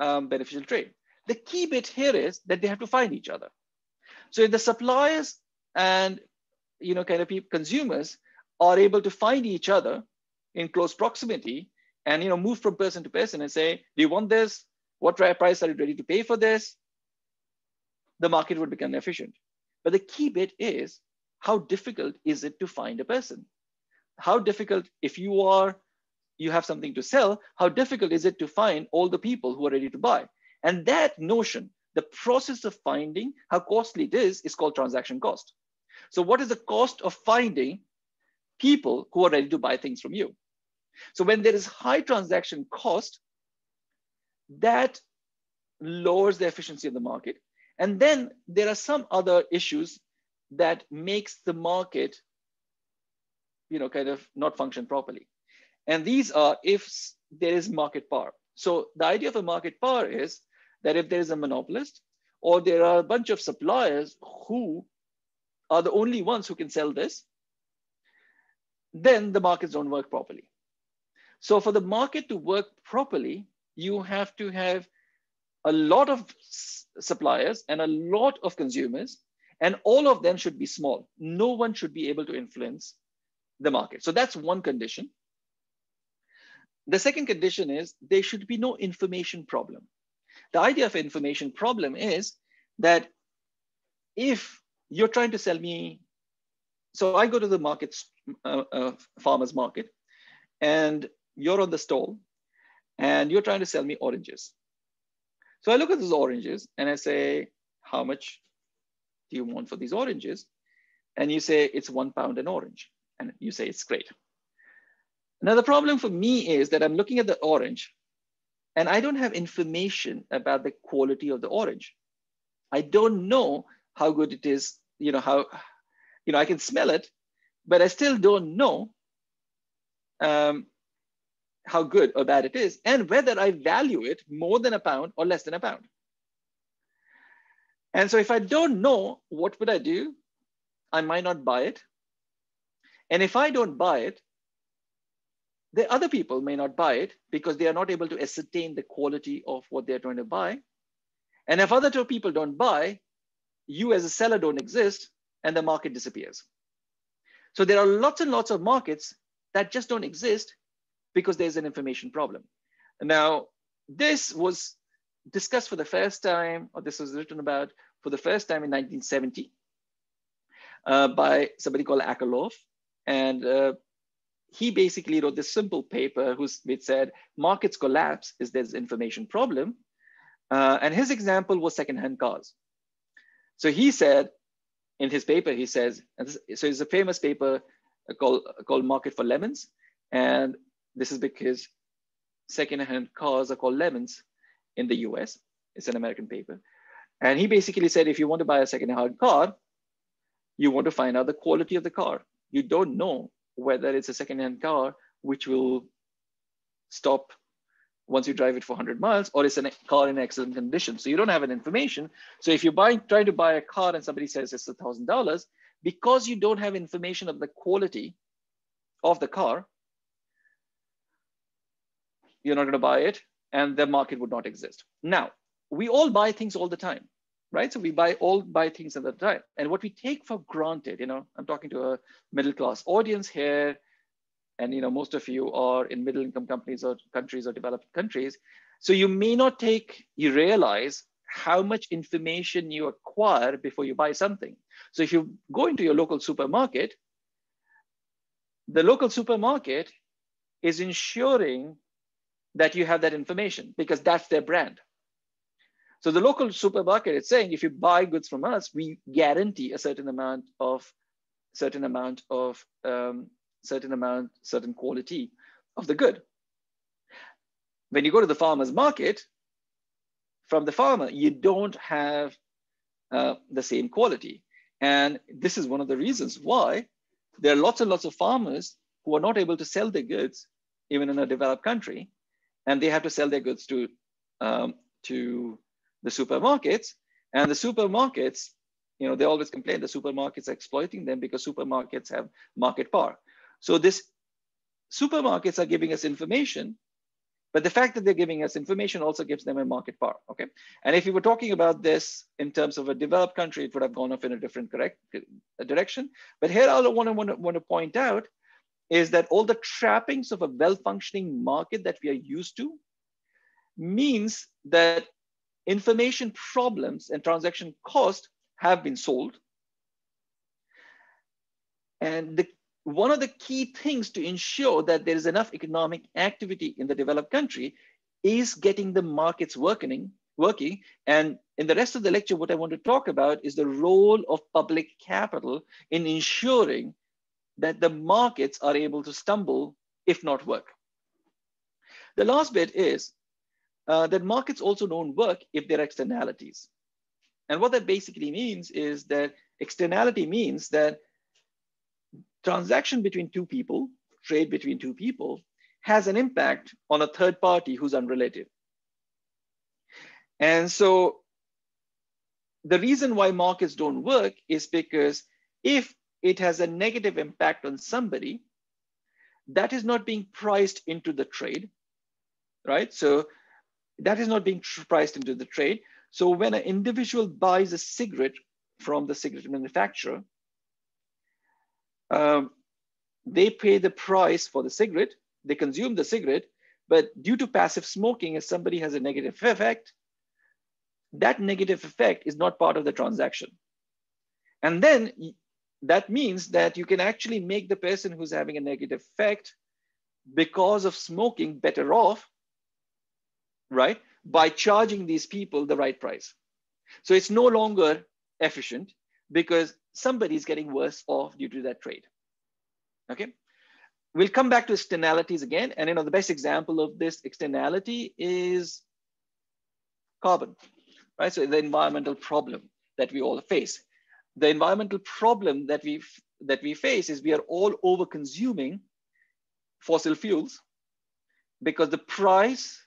um, beneficial trade. The key bit here is that they have to find each other. So if the suppliers and you know, kind of people, consumers are able to find each other in close proximity and, you know, move from person to person and say, do you want this? What price are you ready to pay for this? The market would become efficient. But the key bit is how difficult is it to find a person? How difficult, if you are, you have something to sell, how difficult is it to find all the people who are ready to buy? And that notion, the process of finding how costly it is, is called transaction cost. So what is the cost of finding people who are ready to buy things from you? So when there is high transaction cost, that lowers the efficiency of the market. And then there are some other issues that makes the market, you know, kind of not function properly. And these are if there is market power. So the idea of a market power is that if there is a monopolist or there are a bunch of suppliers who are the only ones who can sell this, then the markets don't work properly. So for the market to work properly, you have to have a lot of suppliers and a lot of consumers, and all of them should be small. No one should be able to influence the market. So that's one condition. The second condition is there should be no information problem. The idea of information problem is that if you're trying to sell me. So I go to the market, uh, uh, farmer's market, and you're on the stall, and you're trying to sell me oranges. So I look at those oranges and I say, how much do you want for these oranges? And you say, it's one pound an orange. And you say, it's great. Now the problem for me is that I'm looking at the orange and I don't have information about the quality of the orange. I don't know how good it is, you know, how, you know, I can smell it, but I still don't know um, how good or bad it is and whether I value it more than a pound or less than a pound. And so if I don't know, what would I do? I might not buy it. And if I don't buy it, the other people may not buy it because they are not able to ascertain the quality of what they're trying to buy. And if other two people don't buy, you as a seller don't exist and the market disappears. So there are lots and lots of markets that just don't exist because there's an information problem. Now, this was discussed for the first time, or this was written about for the first time in 1970 uh, by somebody called Akerlof. And uh, he basically wrote this simple paper which said markets collapse is there's information problem. Uh, and his example was secondhand cars. So he said in his paper, he says, this, so it's a famous paper called, called Market for Lemons. And this is because secondhand cars are called lemons in the US. It's an American paper. And he basically said, if you want to buy a secondhand car, you want to find out the quality of the car. You don't know whether it's a secondhand car, which will stop once you drive it for 100 miles, or it's a car in excellent condition. So you don't have an information. So if you're buying, trying to buy a car and somebody says it's a $1,000, because you don't have information of the quality of the car, you're not going to buy it and the market would not exist. Now, we all buy things all the time, right? So we buy all buy things at the time. And what we take for granted, you know, I'm talking to a middle class audience here, and you know, most of you are in middle income companies or countries or developed countries. So you may not take, you realize how much information you acquire before you buy something. So if you go into your local supermarket, the local supermarket is ensuring that you have that information because that's their brand. So the local supermarket is saying, if you buy goods from us, we guarantee a certain amount of, certain amount of, um, certain amount, certain quality of the good. When you go to the farmer's market, from the farmer, you don't have uh, the same quality. And this is one of the reasons why there are lots and lots of farmers who are not able to sell their goods, even in a developed country, and they have to sell their goods to, um, to the supermarkets. And the supermarkets, you know, they always complain the supermarkets are exploiting them because supermarkets have market power. So this supermarkets are giving us information, but the fact that they're giving us information also gives them a market power, okay? And if you were talking about this in terms of a developed country, it would have gone off in a different correct uh, direction. But here all I want to, want to, want to point out is that all the trappings of a well-functioning market that we are used to means that information problems and transaction cost have been solved. And the, one of the key things to ensure that there is enough economic activity in the developed country is getting the markets working, working. And in the rest of the lecture, what I want to talk about is the role of public capital in ensuring that the markets are able to stumble, if not work. The last bit is uh, that markets also don't work if there are externalities. And what that basically means is that externality means that transaction between two people, trade between two people, has an impact on a third party who's unrelated. And so the reason why markets don't work is because if it has a negative impact on somebody, that is not being priced into the trade, right? So that is not being priced into the trade. So when an individual buys a cigarette from the cigarette manufacturer, um, they pay the price for the cigarette, they consume the cigarette, but due to passive smoking, if somebody has a negative effect, that negative effect is not part of the transaction. And then that means that you can actually make the person who's having a negative effect because of smoking better off right? By charging these people the right price. So it's no longer efficient because somebody's getting worse off due to that trade. Okay. We'll come back to externalities again. And you know, the best example of this externality is carbon, right? So the environmental problem that we all face. The environmental problem that we that we face is we are all over consuming fossil fuels because the price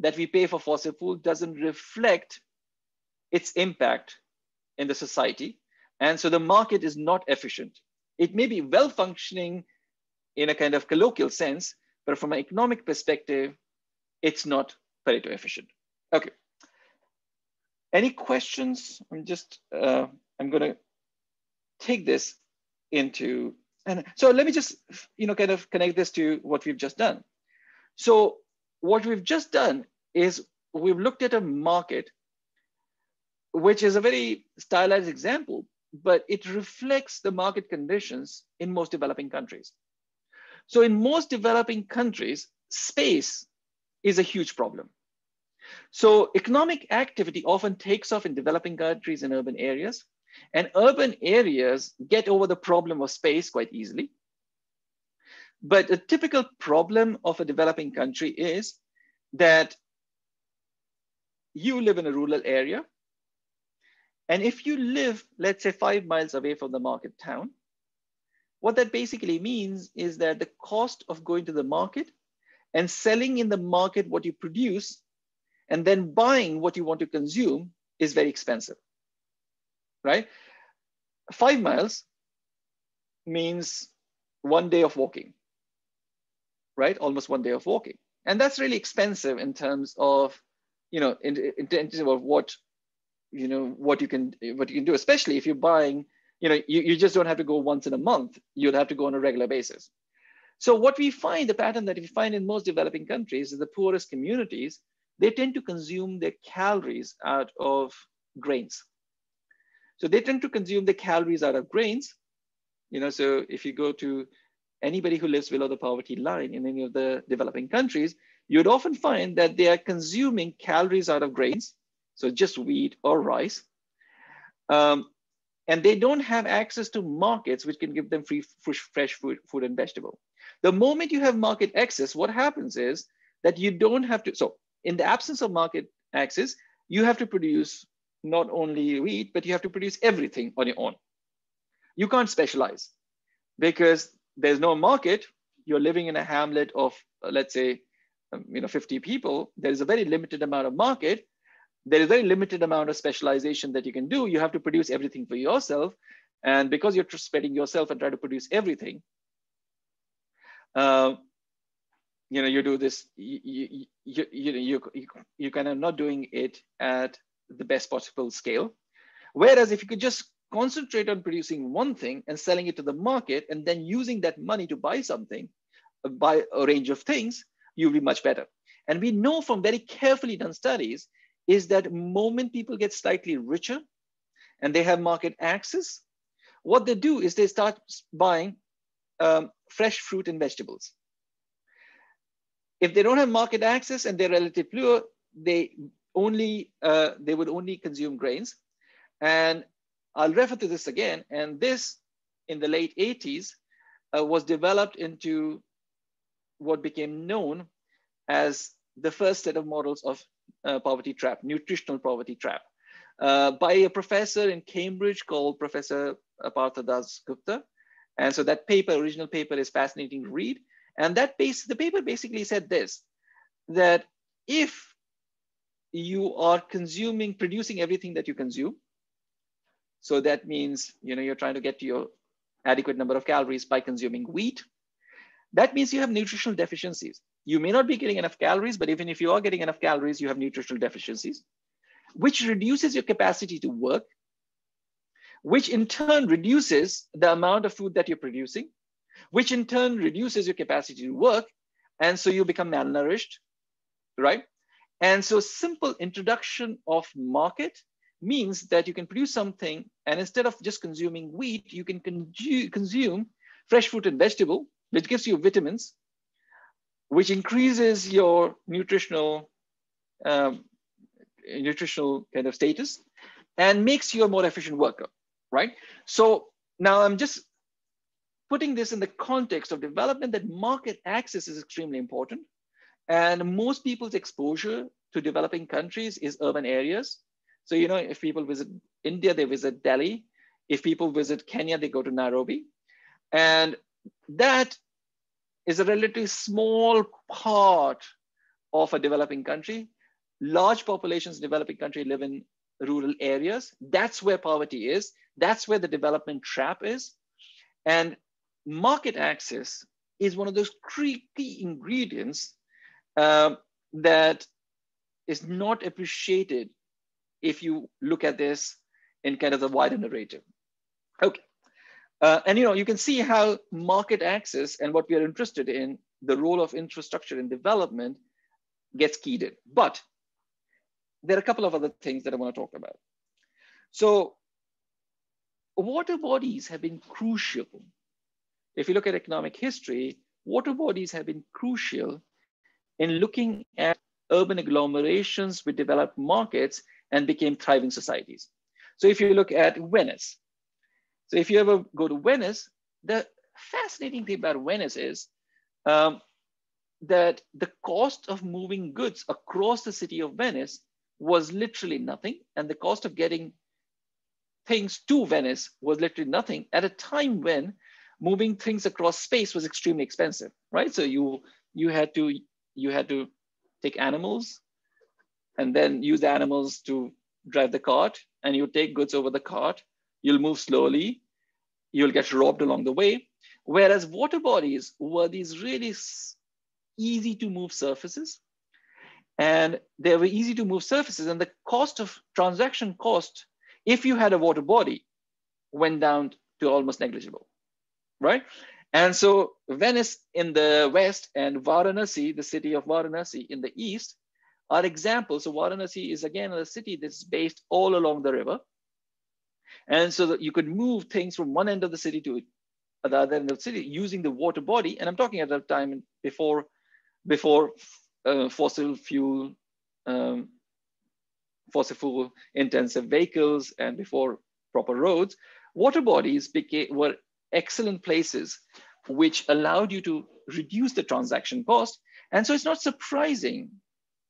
that we pay for fossil fuel doesn't reflect its impact in the society. And so the market is not efficient. It may be well functioning in a kind of colloquial sense, but from an economic perspective, it's not Pareto efficient. Okay. Any questions? I'm just, uh, I'm gonna take this into, and so let me just, you know, kind of connect this to what we've just done. So what we've just done is we've looked at a market, which is a very stylized example, but it reflects the market conditions in most developing countries. So in most developing countries, space is a huge problem. So economic activity often takes off in developing countries and urban areas, and urban areas get over the problem of space quite easily. But a typical problem of a developing country is that you live in a rural area. And if you live, let's say, five miles away from the market town, what that basically means is that the cost of going to the market and selling in the market what you produce and then buying what you want to consume is very expensive, right? Five miles means one day of walking, right? Almost one day of walking. And that's really expensive in terms of, you know, in, in terms of what, you know, what you can, what you can do, especially if you're buying, you know, you, you just don't have to go once in a month. You'll have to go on a regular basis. So what we find, the pattern that we find in most developing countries is the poorest communities they tend to consume their calories out of grains. So they tend to consume the calories out of grains. You know, so if you go to anybody who lives below the poverty line in any of the developing countries, you'd often find that they are consuming calories out of grains, so just wheat or rice. Um, and they don't have access to markets which can give them free fresh food, food and vegetable. The moment you have market access, what happens is that you don't have to, so in the absence of market access, you have to produce not only wheat, but you have to produce everything on your own. You can't specialize because there's no market. You're living in a hamlet of, uh, let's say, um, you know, 50 people. There is a very limited amount of market. There is very limited amount of specialization that you can do. You have to produce everything for yourself. And because you're spreading yourself and try to produce everything, uh, you know, you do this, you, you, you, you, you, you kind of not doing it at the best possible scale. Whereas if you could just concentrate on producing one thing and selling it to the market and then using that money to buy something, uh, buy a range of things, you'll be much better. And we know from very carefully done studies is that moment people get slightly richer and they have market access, what they do is they start buying um, fresh fruit and vegetables. If they don't have market access and they're relatively poor, they only uh, they would only consume grains. And I'll refer to this again. And this, in the late 80s, uh, was developed into what became known as the first set of models of uh, poverty trap, nutritional poverty trap, uh, by a professor in Cambridge called Professor Partha Dasgupta. And so that paper, original paper is fascinating to read. And that base, the paper basically said this, that if you are consuming, producing everything that you consume, so that means you know, you're trying to get to your adequate number of calories by consuming wheat, that means you have nutritional deficiencies. You may not be getting enough calories, but even if you are getting enough calories, you have nutritional deficiencies, which reduces your capacity to work, which in turn reduces the amount of food that you're producing, which in turn reduces your capacity to work. And so you become malnourished, right? And so simple introduction of market means that you can produce something and instead of just consuming wheat, you can consume fresh fruit and vegetable, which gives you vitamins, which increases your nutritional um, nutritional kind of status and makes you a more efficient worker, right? So now I'm just putting this in the context of development that market access is extremely important. And most people's exposure to developing countries is urban areas. So, you know, if people visit India, they visit Delhi. If people visit Kenya, they go to Nairobi. And that is a relatively small part of a developing country. Large populations in developing country live in rural areas. That's where poverty is. That's where the development trap is. And market access is one of those key ingredients uh, that is not appreciated if you look at this in kind of the wider narrative. Okay. Uh, and you know, you can see how market access and what we are interested in, the role of infrastructure in development gets keyed in. But there are a couple of other things that I want to talk about. So water bodies have been crucial if you look at economic history, water bodies have been crucial in looking at urban agglomerations with developed markets and became thriving societies. So if you look at Venice, so if you ever go to Venice, the fascinating thing about Venice is um, that the cost of moving goods across the city of Venice was literally nothing. And the cost of getting things to Venice was literally nothing at a time when moving things across space was extremely expensive, right? So you you had to you had to take animals and then use animals to drive the cart and you take goods over the cart. You'll move slowly. You'll get robbed along the way. Whereas water bodies were these really easy to move surfaces. And they were easy to move surfaces and the cost of transaction cost, if you had a water body, went down to almost negligible, right? And so Venice in the west and Varanasi, the city of Varanasi in the east, are examples. So Varanasi is again a city that's based all along the river. And so that you could move things from one end of the city to the other end of the city using the water body. And I'm talking at a time before, before uh, fossil fuel, um, fossil fuel intensive vehicles and before proper roads, water bodies became, were excellent places which allowed you to reduce the transaction cost. And so it's not surprising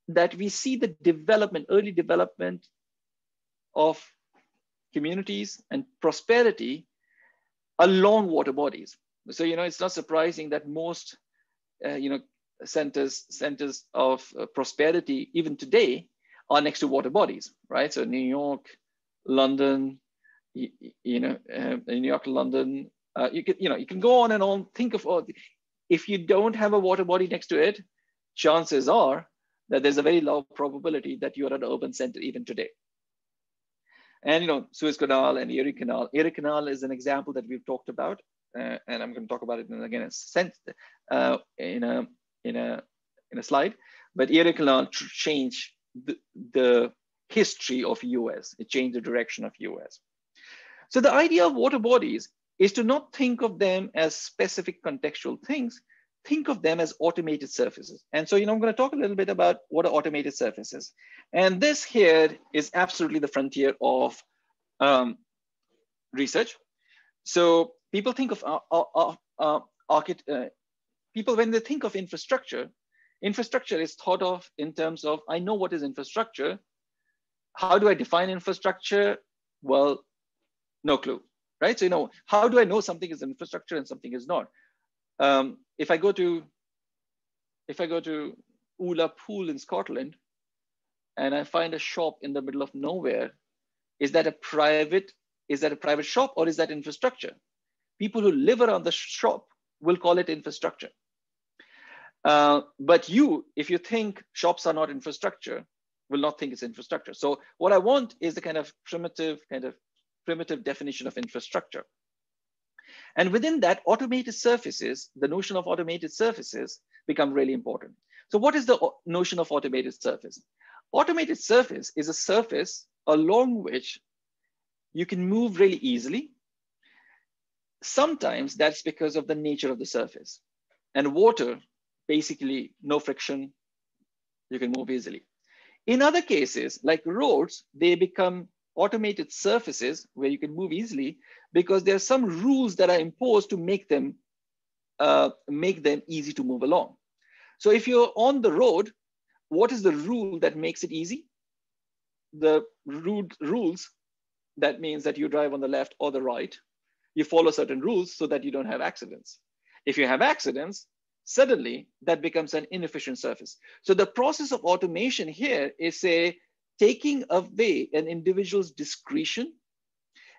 that we see the development, early development of communities and prosperity along water bodies. So, you know, it's not surprising that most, uh, you know, centers, centers of uh, prosperity, even today, are next to water bodies, right? So New York, London, you, you know, uh, New York, London, uh, you can, you know, you can go on and on. Think of, oh, if you don't have a water body next to it, chances are that there's a very low probability that you're at an urban center even today. And you know, Suez Canal and Erie Canal. Erie Canal is an example that we've talked about, uh, and I'm going to talk about it in, again in a, uh, in a in a in a slide. But Erie Canal changed the, the history of US. It changed the direction of US. So the idea of water bodies is to not think of them as specific contextual things, think of them as automated surfaces. And so, you know, I'm going to talk a little bit about what are automated surfaces. And this here is absolutely the frontier of um, research. So people think of uh, uh, uh, uh, people when they think of infrastructure, infrastructure is thought of in terms of I know what is infrastructure. How do I define infrastructure? Well, no clue right? So, you know, how do I know something is infrastructure and something is not? Um, if I go to, if I go to Ullapool in Scotland and I find a shop in the middle of nowhere, is that a private, is that a private shop or is that infrastructure? People who live around the shop will call it infrastructure. Uh, but you, if you think shops are not infrastructure, will not think it's infrastructure. So what I want is the kind of primitive kind of primitive definition of infrastructure. And within that, automated surfaces, the notion of automated surfaces become really important. So what is the notion of automated surface? Automated surface is a surface along which you can move really easily. Sometimes that's because of the nature of the surface. And water, basically no friction, you can move easily. In other cases, like roads, they become automated surfaces where you can move easily because there are some rules that are imposed to make them uh, make them easy to move along. So if you're on the road, what is the rule that makes it easy? The road rules, that means that you drive on the left or the right. You follow certain rules so that you don't have accidents. If you have accidents, suddenly that becomes an inefficient surface. So the process of automation here is say, taking away an individual's discretion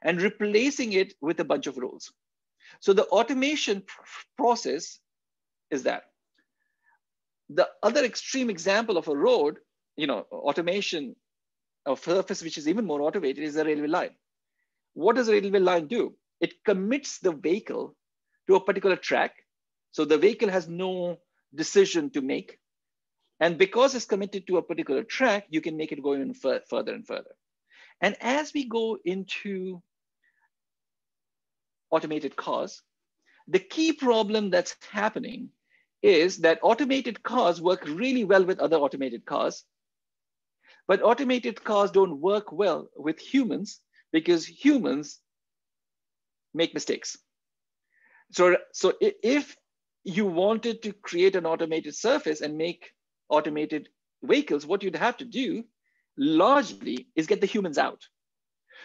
and replacing it with a bunch of rules. So the automation process is that. The other extreme example of a road, you know, automation of surface, which is even more automated, is a railway line. What does a railway line do? It commits the vehicle to a particular track. So the vehicle has no decision to make. And because it's committed to a particular track, you can make it go even further and further. And as we go into automated cars, the key problem that's happening is that automated cars work really well with other automated cars, but automated cars don't work well with humans because humans make mistakes. So, so if you wanted to create an automated surface and make automated vehicles, what you'd have to do largely is get the humans out.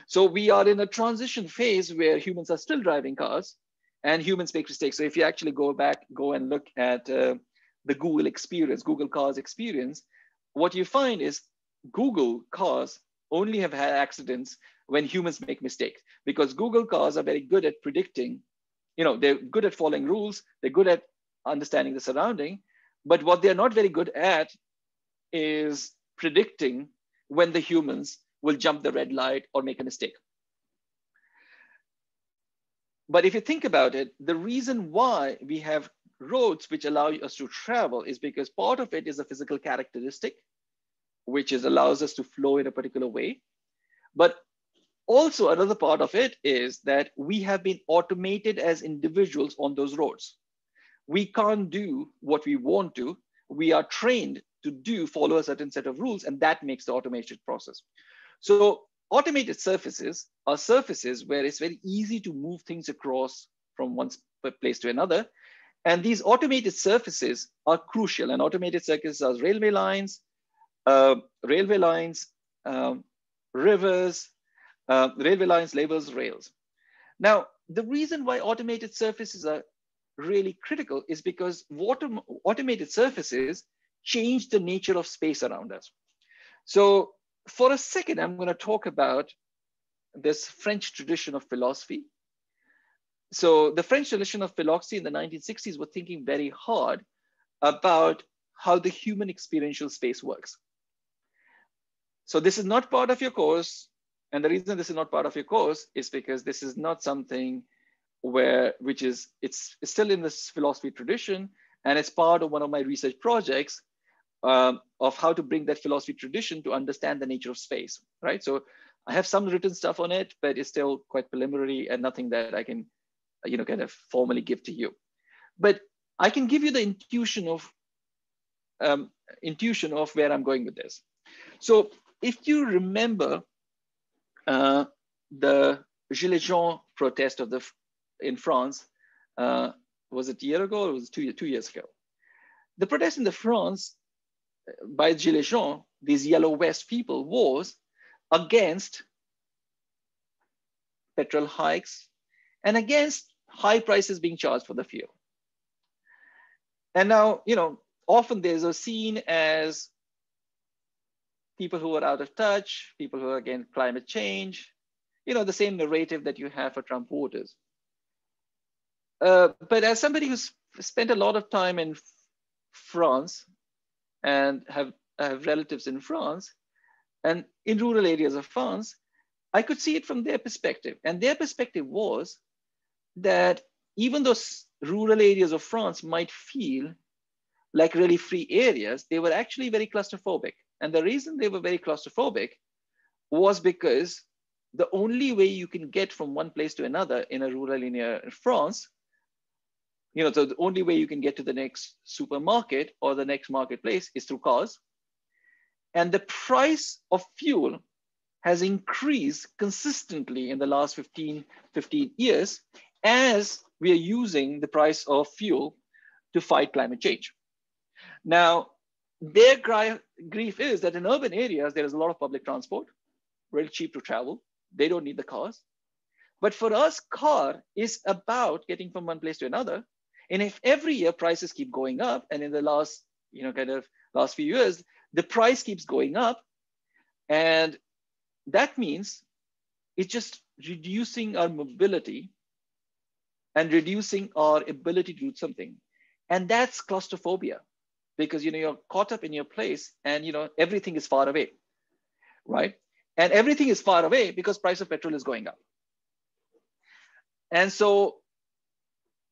So we are in a transition phase where humans are still driving cars and humans make mistakes. So if you actually go back, go and look at uh, the Google experience, Google cars experience, what you find is Google cars only have had accidents when humans make mistakes because Google cars are very good at predicting, you know, they're good at following rules, they're good at understanding the surrounding, but what they're not very good at is predicting when the humans will jump the red light or make a mistake. But if you think about it, the reason why we have roads which allow us to travel is because part of it is a physical characteristic, which is allows us to flow in a particular way. But also another part of it is that we have been automated as individuals on those roads. We can't do what we want to. We are trained to do follow a certain set of rules, and that makes the automated process. So automated surfaces are surfaces where it's very easy to move things across from one place to another. And these automated surfaces are crucial. And automated surfaces are railway lines, uh, railway lines, um, rivers, uh, railway lines, levels, rails. Now, the reason why automated surfaces are really critical is because water, automated surfaces change the nature of space around us. So for a second, I'm going to talk about this French tradition of philosophy. So the French tradition of philosophy in the 1960s were thinking very hard about how the human experiential space works. So this is not part of your course. And the reason this is not part of your course is because this is not something where, which is, it's, it's still in this philosophy tradition and it's part of one of my research projects um, of how to bring that philosophy tradition to understand the nature of space, right? So I have some written stuff on it, but it's still quite preliminary and nothing that I can, you know, kind of formally give to you. But I can give you the intuition of um, intuition of where I'm going with this. So if you remember uh, the Gilets jaunes protest of the in France, uh, was it a year ago or was it two, two years ago? The protest in the France by Gilets jaunes, these yellow vest people, was against petrol hikes and against high prices being charged for the fuel. And now, you know, often there's a seen as people who are out of touch, people who are against climate change, you know, the same narrative that you have for Trump voters. Uh, but as somebody who's spent a lot of time in France, and have, have relatives in France and in rural areas of France, I could see it from their perspective. And their perspective was that even though rural areas of France might feel like really free areas, they were actually very claustrophobic. And the reason they were very claustrophobic was because the only way you can get from one place to another in a rural area in France you know, so the only way you can get to the next supermarket or the next marketplace is through cars. And the price of fuel has increased consistently in the last 15, 15 years as we are using the price of fuel to fight climate change. Now, their grief is that in urban areas, there is a lot of public transport, really cheap to travel. They don't need the cars. But for us, car is about getting from one place to another. And if every year prices keep going up, and in the last, you know, kind of last few years, the price keeps going up, and that means it's just reducing our mobility and reducing our ability to do something. And that's claustrophobia because you know you're caught up in your place and you know everything is far away, right? And everything is far away because price of petrol is going up. And so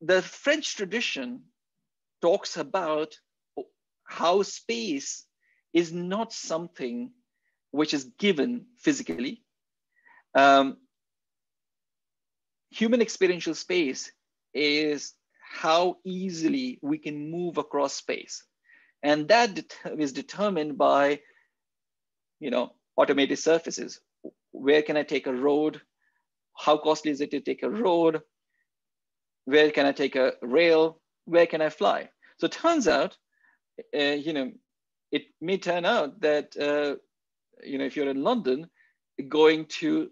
the French tradition talks about how space is not something which is given physically. Um, human experiential space is how easily we can move across space. And that is determined by, you know, automated surfaces. Where can I take a road? How costly is it to take a road? Where can I take a rail? Where can I fly? So it turns out, uh, you know, it may turn out that, uh, you know, if you're in London, going to,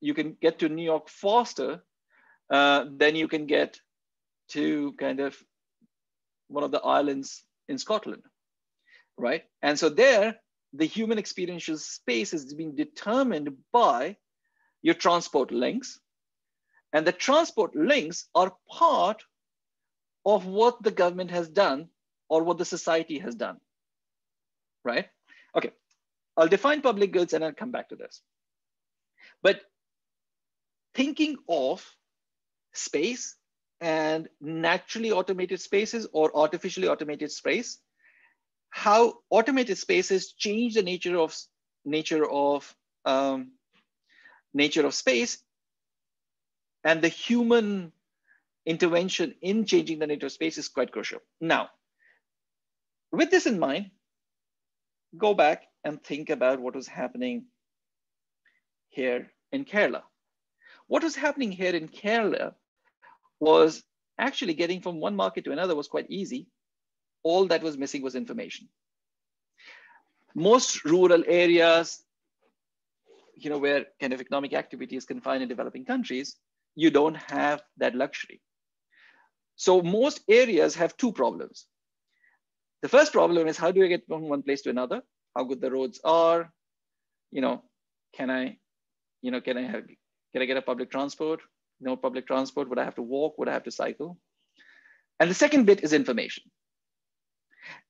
you can get to New York faster uh, than you can get to kind of one of the islands in Scotland, right? And so there, the human experiential space is being determined by your transport links. And the transport links are part of what the government has done or what the society has done, right? Okay, I'll define public goods and I'll come back to this. But thinking of space and naturally automated spaces or artificially automated space, how automated spaces change the nature of nature of um, nature of space and the human intervention in changing the nature of space is quite crucial. Now, with this in mind, go back and think about what was happening here in Kerala. What was happening here in Kerala was actually getting from one market to another was quite easy. All that was missing was information. Most rural areas, you know, where kind of economic activity is confined in developing countries, you don't have that luxury. So most areas have two problems. The first problem is how do I get from one place to another? How good the roads are? You know, can I, you know, can I have, can I get a public transport? no public transport? Would I have to walk? Would I have to cycle? And the second bit is information.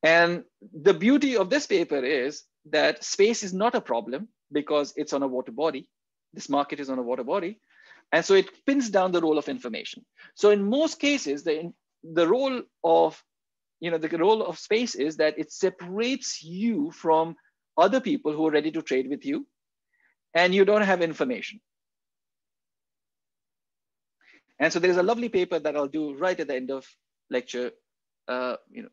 And the beauty of this paper is that space is not a problem because it's on a water body. This market is on a water body. And so it pins down the role of information. So in most cases, the, the role of, you know, the role of space is that it separates you from other people who are ready to trade with you and you don't have information. And so there's a lovely paper that I'll do right at the end of lecture, uh, you know,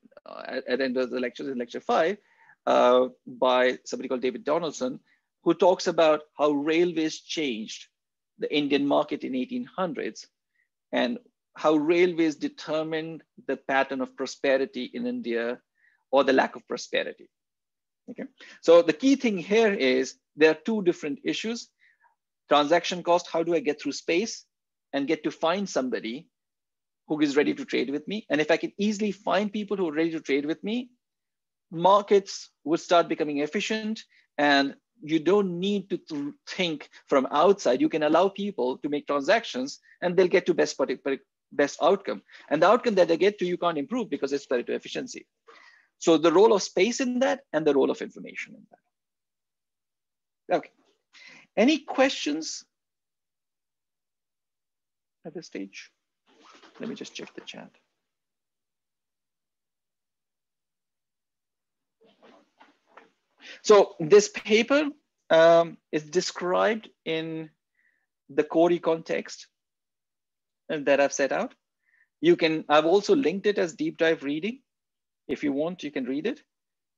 at, at, the end of the lectures in lecture five, uh, by somebody called David Donaldson, who talks about how railways changed the Indian market in 1800s and how railways determined the pattern of prosperity in India or the lack of prosperity. Okay, so the key thing here is there are two different issues. Transaction cost, how do I get through space? and get to find somebody who is ready to trade with me. And if I can easily find people who are ready to trade with me, markets would start becoming efficient and you don't need to th think from outside. You can allow people to make transactions and they'll get to best, best outcome. And the outcome that they get to, you can't improve because it's to efficiency. So the role of space in that and the role of information in that. Okay. Any questions at this stage? Let me just check the chat. So this paper um, is described in the Cory context that I've set out. You can, I've also linked it as deep dive reading. If you want, you can read it,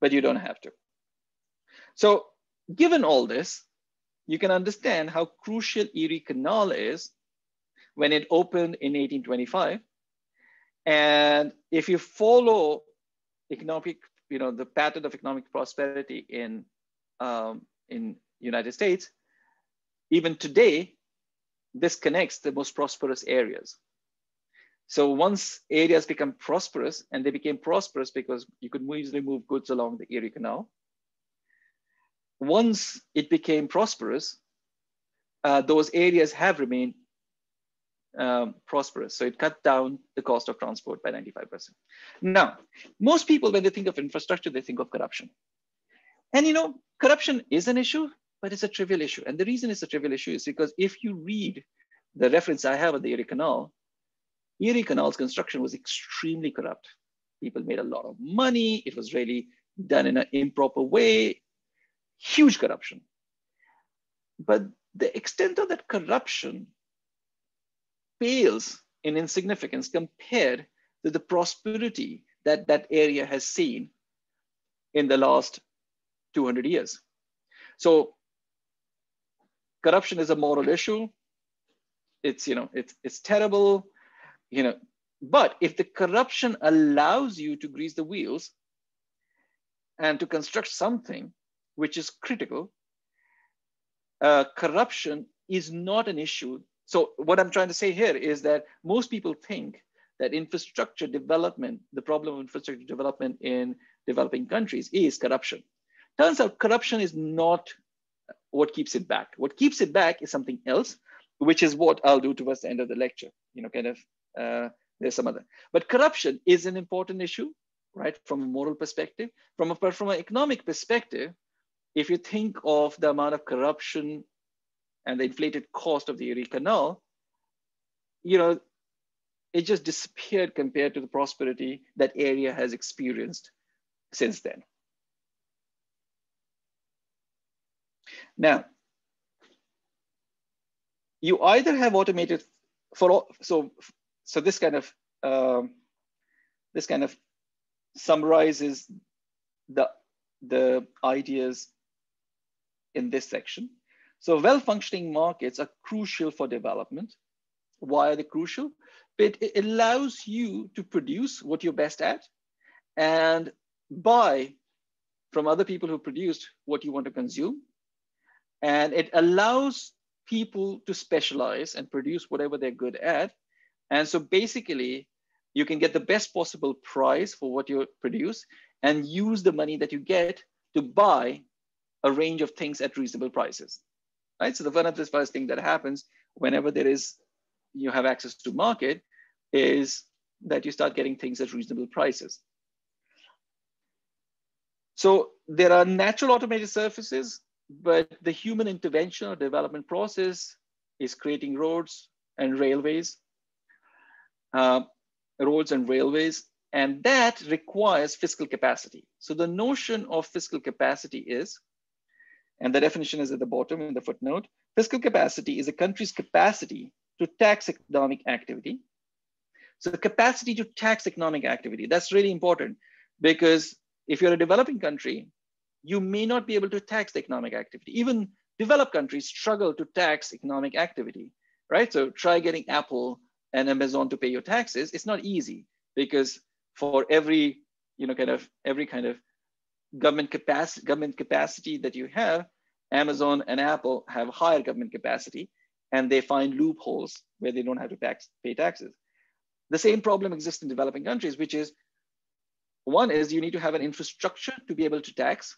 but you don't have to. So given all this, you can understand how crucial Erie Canal is when it opened in 1825. And if you follow economic, you know, the pattern of economic prosperity in, um, in United States, even today, this connects the most prosperous areas. So once areas become prosperous, and they became prosperous because you could easily move goods along the Erie Canal. Once it became prosperous, uh, those areas have remained um, prosperous. So it cut down the cost of transport by 95%. Now, most people, when they think of infrastructure, they think of corruption. And you know, corruption is an issue, but it's a trivial issue. And the reason it's a trivial issue is because if you read the reference I have of the Erie Canal, Erie Canal's construction was extremely corrupt. People made a lot of money. It was really done in an improper way, huge corruption. But the extent of that corruption pales in insignificance compared to the prosperity that that area has seen in the last 200 years. So corruption is a moral issue. It's, you know, it's, it's terrible, you know, but if the corruption allows you to grease the wheels and to construct something which is critical, uh, corruption is not an issue. So what I'm trying to say here is that most people think that infrastructure development, the problem of infrastructure development in developing countries is corruption. Turns out corruption is not what keeps it back. What keeps it back is something else, which is what I'll do towards the end of the lecture. You know, kind of, uh, there's some other. But corruption is an important issue, right? From a moral perspective. From a from an economic perspective, if you think of the amount of corruption and the inflated cost of the Erie Canal, you know, it just disappeared compared to the prosperity that area has experienced since then. Now, you either have automated for all, so so this kind of um, this kind of summarizes the the ideas in this section. So well-functioning markets are crucial for development. Why are they crucial? But it allows you to produce what you're best at and buy from other people who produced what you want to consume. And it allows people to specialize and produce whatever they're good at. And so basically, you can get the best possible price for what you produce and use the money that you get to buy a range of things at reasonable prices. Right? So the one of the first thing that happens whenever there is you have access to market is that you start getting things at reasonable prices. So there are natural automated surfaces, but the human intervention or development process is creating roads and railways, uh, roads and railways, and that requires fiscal capacity. So the notion of fiscal capacity is, and the definition is at the bottom in the footnote, fiscal capacity is a country's capacity to tax economic activity. So the capacity to tax economic activity, that's really important because if you're a developing country, you may not be able to tax the economic activity. Even developed countries struggle to tax economic activity, right? So try getting Apple and Amazon to pay your taxes. It's not easy because for every, you know, kind of every kind of government capacity, government capacity that you have, Amazon and Apple have higher government capacity and they find loopholes where they don't have to tax, pay taxes. The same problem exists in developing countries, which is one is you need to have an infrastructure to be able to tax.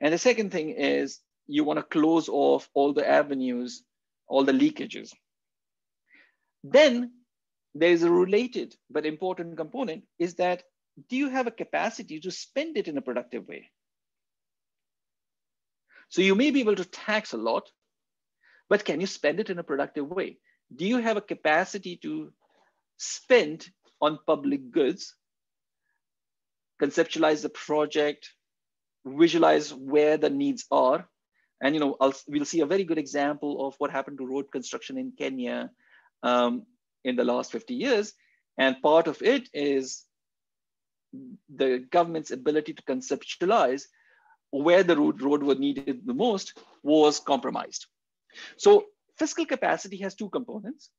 And the second thing is you want to close off all the avenues, all the leakages. Then there's a related but important component is that do you have a capacity to spend it in a productive way? So you may be able to tax a lot, but can you spend it in a productive way? Do you have a capacity to spend on public goods conceptualize the project, visualize where the needs are. And you know, I'll, we'll see a very good example of what happened to road construction in Kenya um, in the last 50 years. And part of it is the government's ability to conceptualize where the road, road was needed the most was compromised. So fiscal capacity has two components.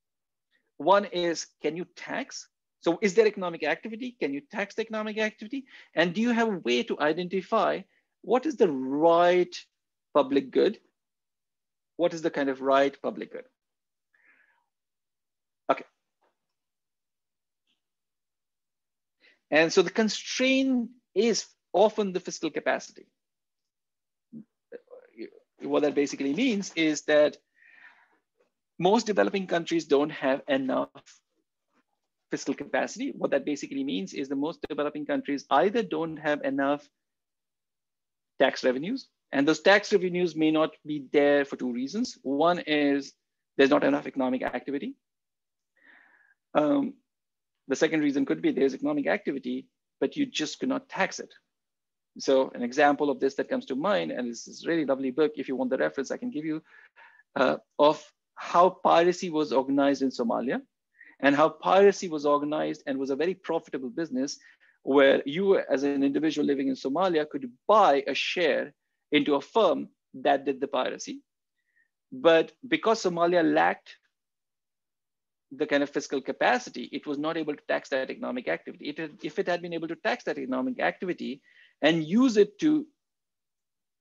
One is, can you tax so is there economic activity? Can you tax the economic activity? And do you have a way to identify what is the right public good? What is the kind of right public good? And so the constraint is often the fiscal capacity. What that basically means is that most developing countries don't have enough fiscal capacity. What that basically means is the most developing countries either don't have enough tax revenues, and those tax revenues may not be there for two reasons. One is there's not enough economic activity. Um, the second reason could be there's economic activity, but you just cannot tax it. So an example of this that comes to mind, and this is really lovely book, if you want the reference, I can give you, uh, of how piracy was organized in Somalia and how piracy was organized and was a very profitable business where you as an individual living in Somalia could buy a share into a firm that did the piracy. But because Somalia lacked the kind of fiscal capacity, it was not able to tax that economic activity. It had, if it had been able to tax that economic activity and use it to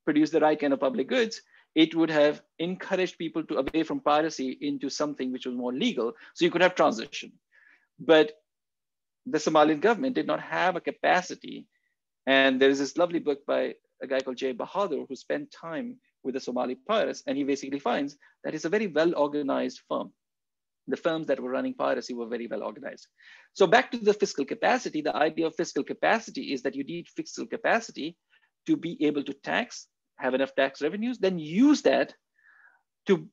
produce the right kind of public goods, it would have encouraged people to away from piracy into something which was more legal. So you could have transition. But the Somalian government did not have a capacity. And there's this lovely book by a guy called Jay Bahadur who spent time with the Somali pirates. And he basically finds that it's a very well organized firm. The firms that were running piracy were very well organized. So back to the fiscal capacity, the idea of fiscal capacity is that you need fiscal capacity to be able to tax, have enough tax revenues, then use that to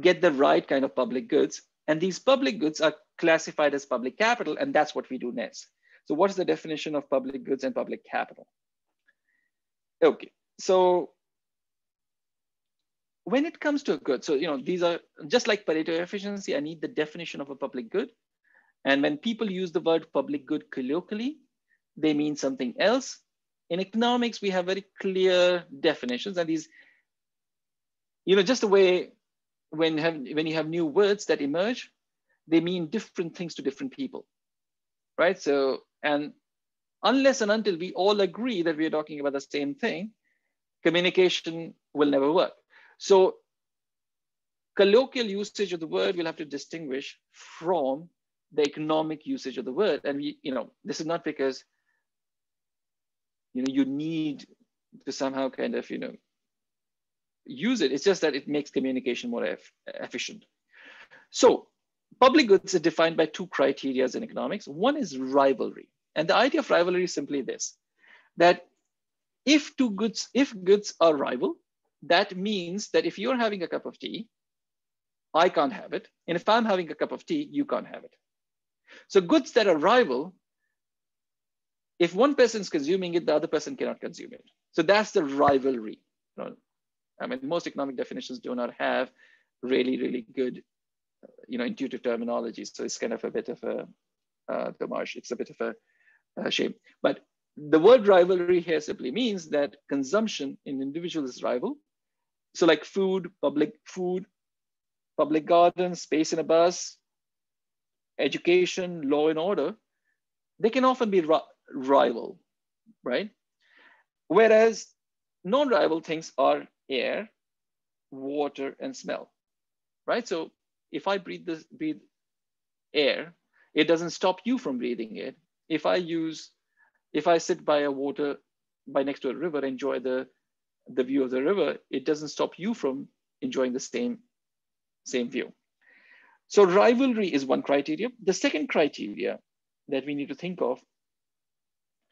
get the right kind of public goods. And these public goods are classified as public capital, and that's what we do next. So what is the definition of public goods and public capital? Okay, so when it comes to a good, so you know, these are just like Pareto efficiency, I need the definition of a public good. And when people use the word public good colloquially, they mean something else. In economics, we have very clear definitions and these, you know, just the way when, have, when you have new words that emerge, they mean different things to different people, right? So, and unless and until we all agree that we are talking about the same thing, communication will never work. So colloquial usage of the word we'll have to distinguish from the economic usage of the word. And we, you know, this is not because, you know, you need to somehow kind of, you know, use it. It's just that it makes communication more efficient. So public goods are defined by two criteria in economics. One is rivalry. And the idea of rivalry is simply this, that if two goods, if goods are rival, that means that if you're having a cup of tea, I can't have it. And if I'm having a cup of tea, you can't have it. So goods that are rival, if one person is consuming it, the other person cannot consume it. So that's the rivalry. I mean, most economic definitions do not have really, really good, you know, intuitive terminology. So it's kind of a bit of a uh, damage. It's a bit of a, a shame. But the word rivalry here simply means that consumption in individual is rival. So like food, public food, public gardens, space in a bus, education, law and order, they can often be rival, right? Whereas non-rival things are air, water, and smell, right? So if I breathe this, breathe air, it doesn't stop you from breathing it. If I use, if I sit by a water, by next to a river, enjoy the, the view of the river, it doesn't stop you from enjoying the same, same view. So rivalry is one criteria. The second criteria that we need to think of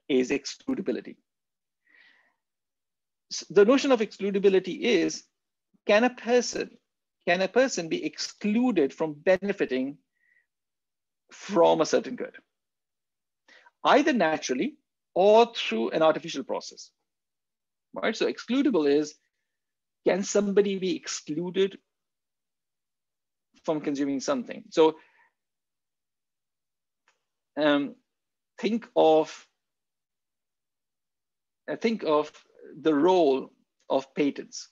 is excludability. So the notion of excludability is, can a person, can a person be excluded from benefiting from a certain good? Either naturally or through an artificial process, right? So excludable is, can somebody be excluded from consuming something. So um, think of uh, think of the role of patents.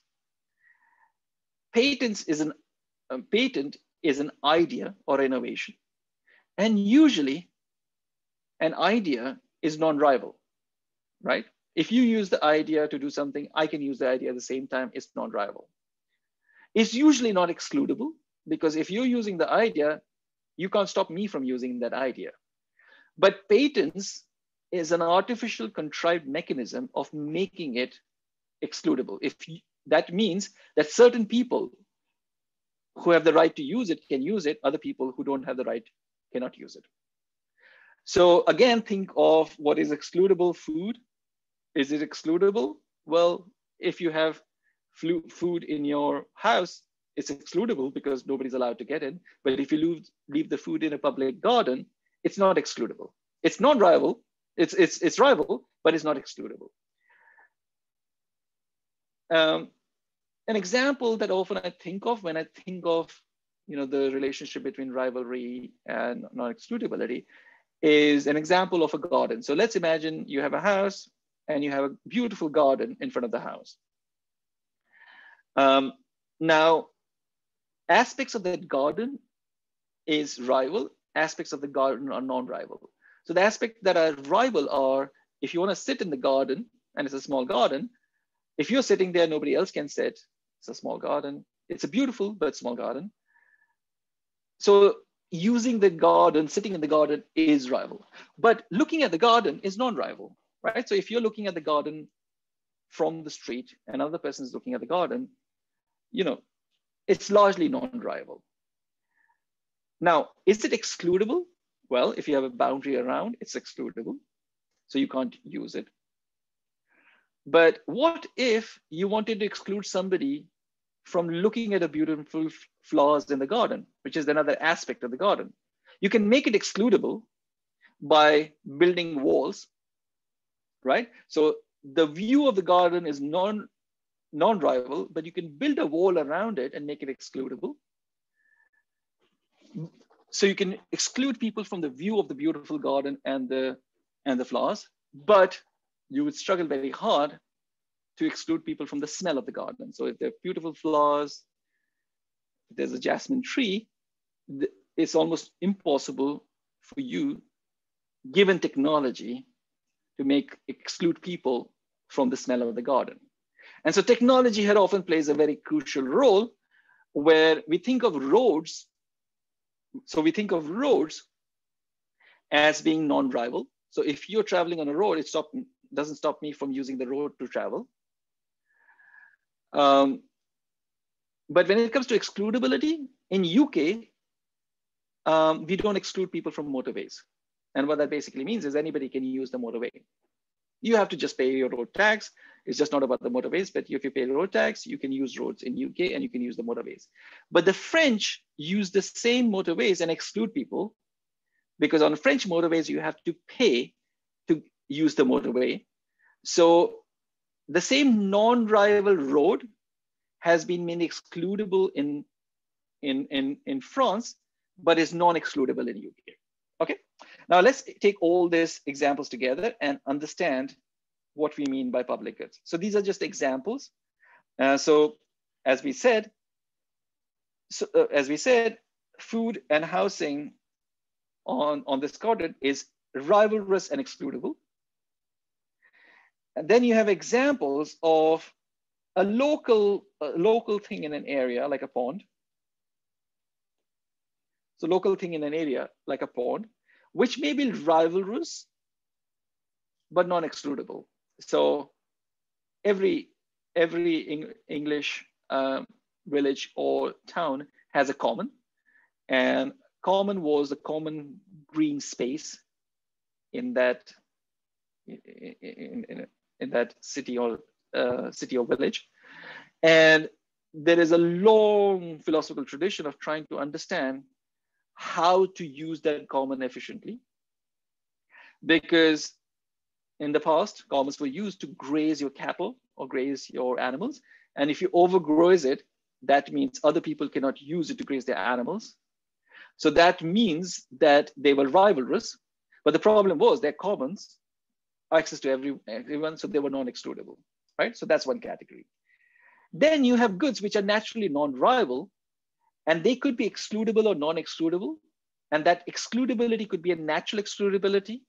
Patents is an a patent is an idea or innovation, and usually an idea is non-rival, right? If you use the idea to do something, I can use the idea at the same time, it's non-rival. It's usually not excludable because if you're using the idea, you can't stop me from using that idea. But patents is an artificial contrived mechanism of making it excludable. If you, that means that certain people who have the right to use it can use it, other people who don't have the right cannot use it. So again, think of what is excludable food. Is it excludable? Well, if you have food in your house, it's excludable because nobody's allowed to get in. But if you leave, leave the food in a public garden, it's not excludable. It's not rival. It's, it's, it's rival, but it's not excludable. Um, an example that often I think of when I think of you know, the relationship between rivalry and non-excludability is an example of a garden. So let's imagine you have a house and you have a beautiful garden in front of the house. Um, now, aspects of that garden is rival, aspects of the garden are non-rival. So the aspects that are rival are, if you wanna sit in the garden, and it's a small garden, if you're sitting there, nobody else can sit. It's a small garden. It's a beautiful but small garden. So using the garden, sitting in the garden is rival. But looking at the garden is non-rival, right? So if you're looking at the garden from the street, another person is looking at the garden, you know, it's largely non-rival. Now, is it excludable? Well, if you have a boundary around, it's excludable. So you can't use it. But what if you wanted to exclude somebody from looking at the beautiful flowers in the garden, which is another aspect of the garden? You can make it excludable by building walls, right? So the view of the garden is non non-rival, but you can build a wall around it and make it excludable. So you can exclude people from the view of the beautiful garden and the and the flowers, but you would struggle very hard to exclude people from the smell of the garden. So if there are beautiful flowers, there's a jasmine tree, it's almost impossible for you, given technology, to make exclude people from the smell of the garden. And so technology here often plays a very crucial role where we think of roads. So we think of roads as being non-rival. So if you're traveling on a road, it stop, doesn't stop me from using the road to travel. Um, but when it comes to excludability in UK, um, we don't exclude people from motorways. And what that basically means is anybody can use the motorway. You have to just pay your road tax. It's just not about the motorways, but if you pay road tax, you can use roads in UK and you can use the motorways. But the French use the same motorways and exclude people because on French motorways, you have to pay to use the motorway. So the same non-rival road has been made excludable in, in, in, in France, but is non-excludable in UK. Okay, now let's take all these examples together and understand what we mean by public goods. So these are just examples. Uh, so as we said, so, uh, as we said, food and housing on, on this quadrant is rivalrous and excludable. And then you have examples of a local, a local thing in an area like a pond. So local thing in an area like a pond, which may be rivalrous, but non-excludable. So every, every English um, village or town has a common and common was a common green space in that in, in, in, in that city or uh, city or village. And there is a long philosophical tradition of trying to understand how to use that common efficiently. Because in the past, commons were used to graze your cattle or graze your animals. And if you overgraze it, that means other people cannot use it to graze their animals. So that means that they were rivalrous. But the problem was their commons access to every, everyone, so they were non-excludable, right? So that's one category. Then you have goods which are naturally non-rival, and they could be excludable or non-excludable, and that excludability could be a natural excludability,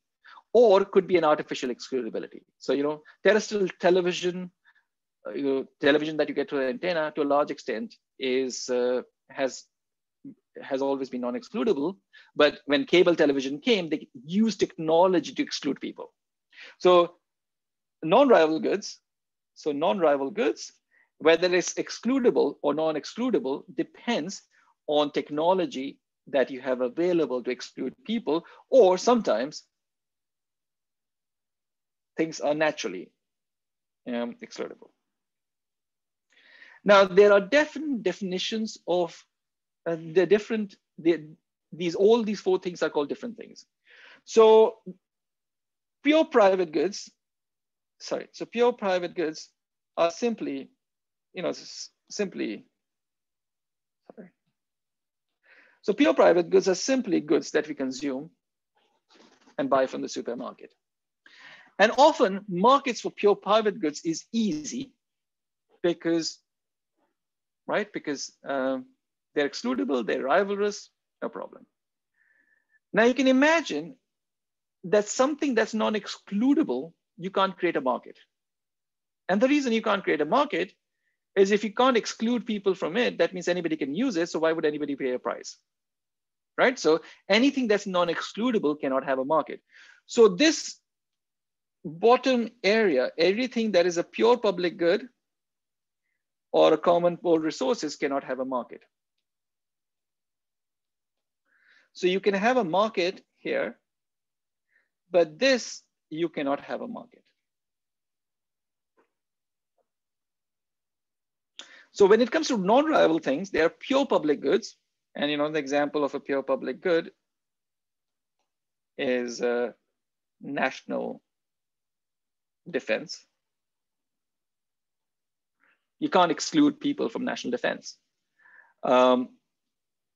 or could be an artificial excludability. So you know, terrestrial television, uh, you know, television that you get to an antenna, to a large extent, is uh, has has always been non-excludable. But when cable television came, they used technology to exclude people. So non-rival goods, so non-rival goods, whether it's excludable or non-excludable depends on technology that you have available to exclude people, or sometimes things are naturally um, excludable. Now, there are different definitions of uh, the different, the, these, all these four things are called different things. So pure private goods, sorry, so pure private goods are simply, you know, simply, sorry, So pure private goods are simply goods that we consume and buy from the supermarket. And often markets for pure private goods is easy because, right? Because um, they're excludable, they're rivalrous, no problem. Now you can imagine that something that's non-excludable, you can't create a market. And the reason you can't create a market is if you can't exclude people from it, that means anybody can use it. So why would anybody pay a price? Right? So anything that's non-excludable cannot have a market. So this bottom area, everything that is a pure public good or a common pool resources cannot have a market. So you can have a market here, but this you cannot have a market. So when it comes to non-rival things, they are pure public goods. And you know, the example of a pure public good is uh, national defense. You can't exclude people from national defense. Um,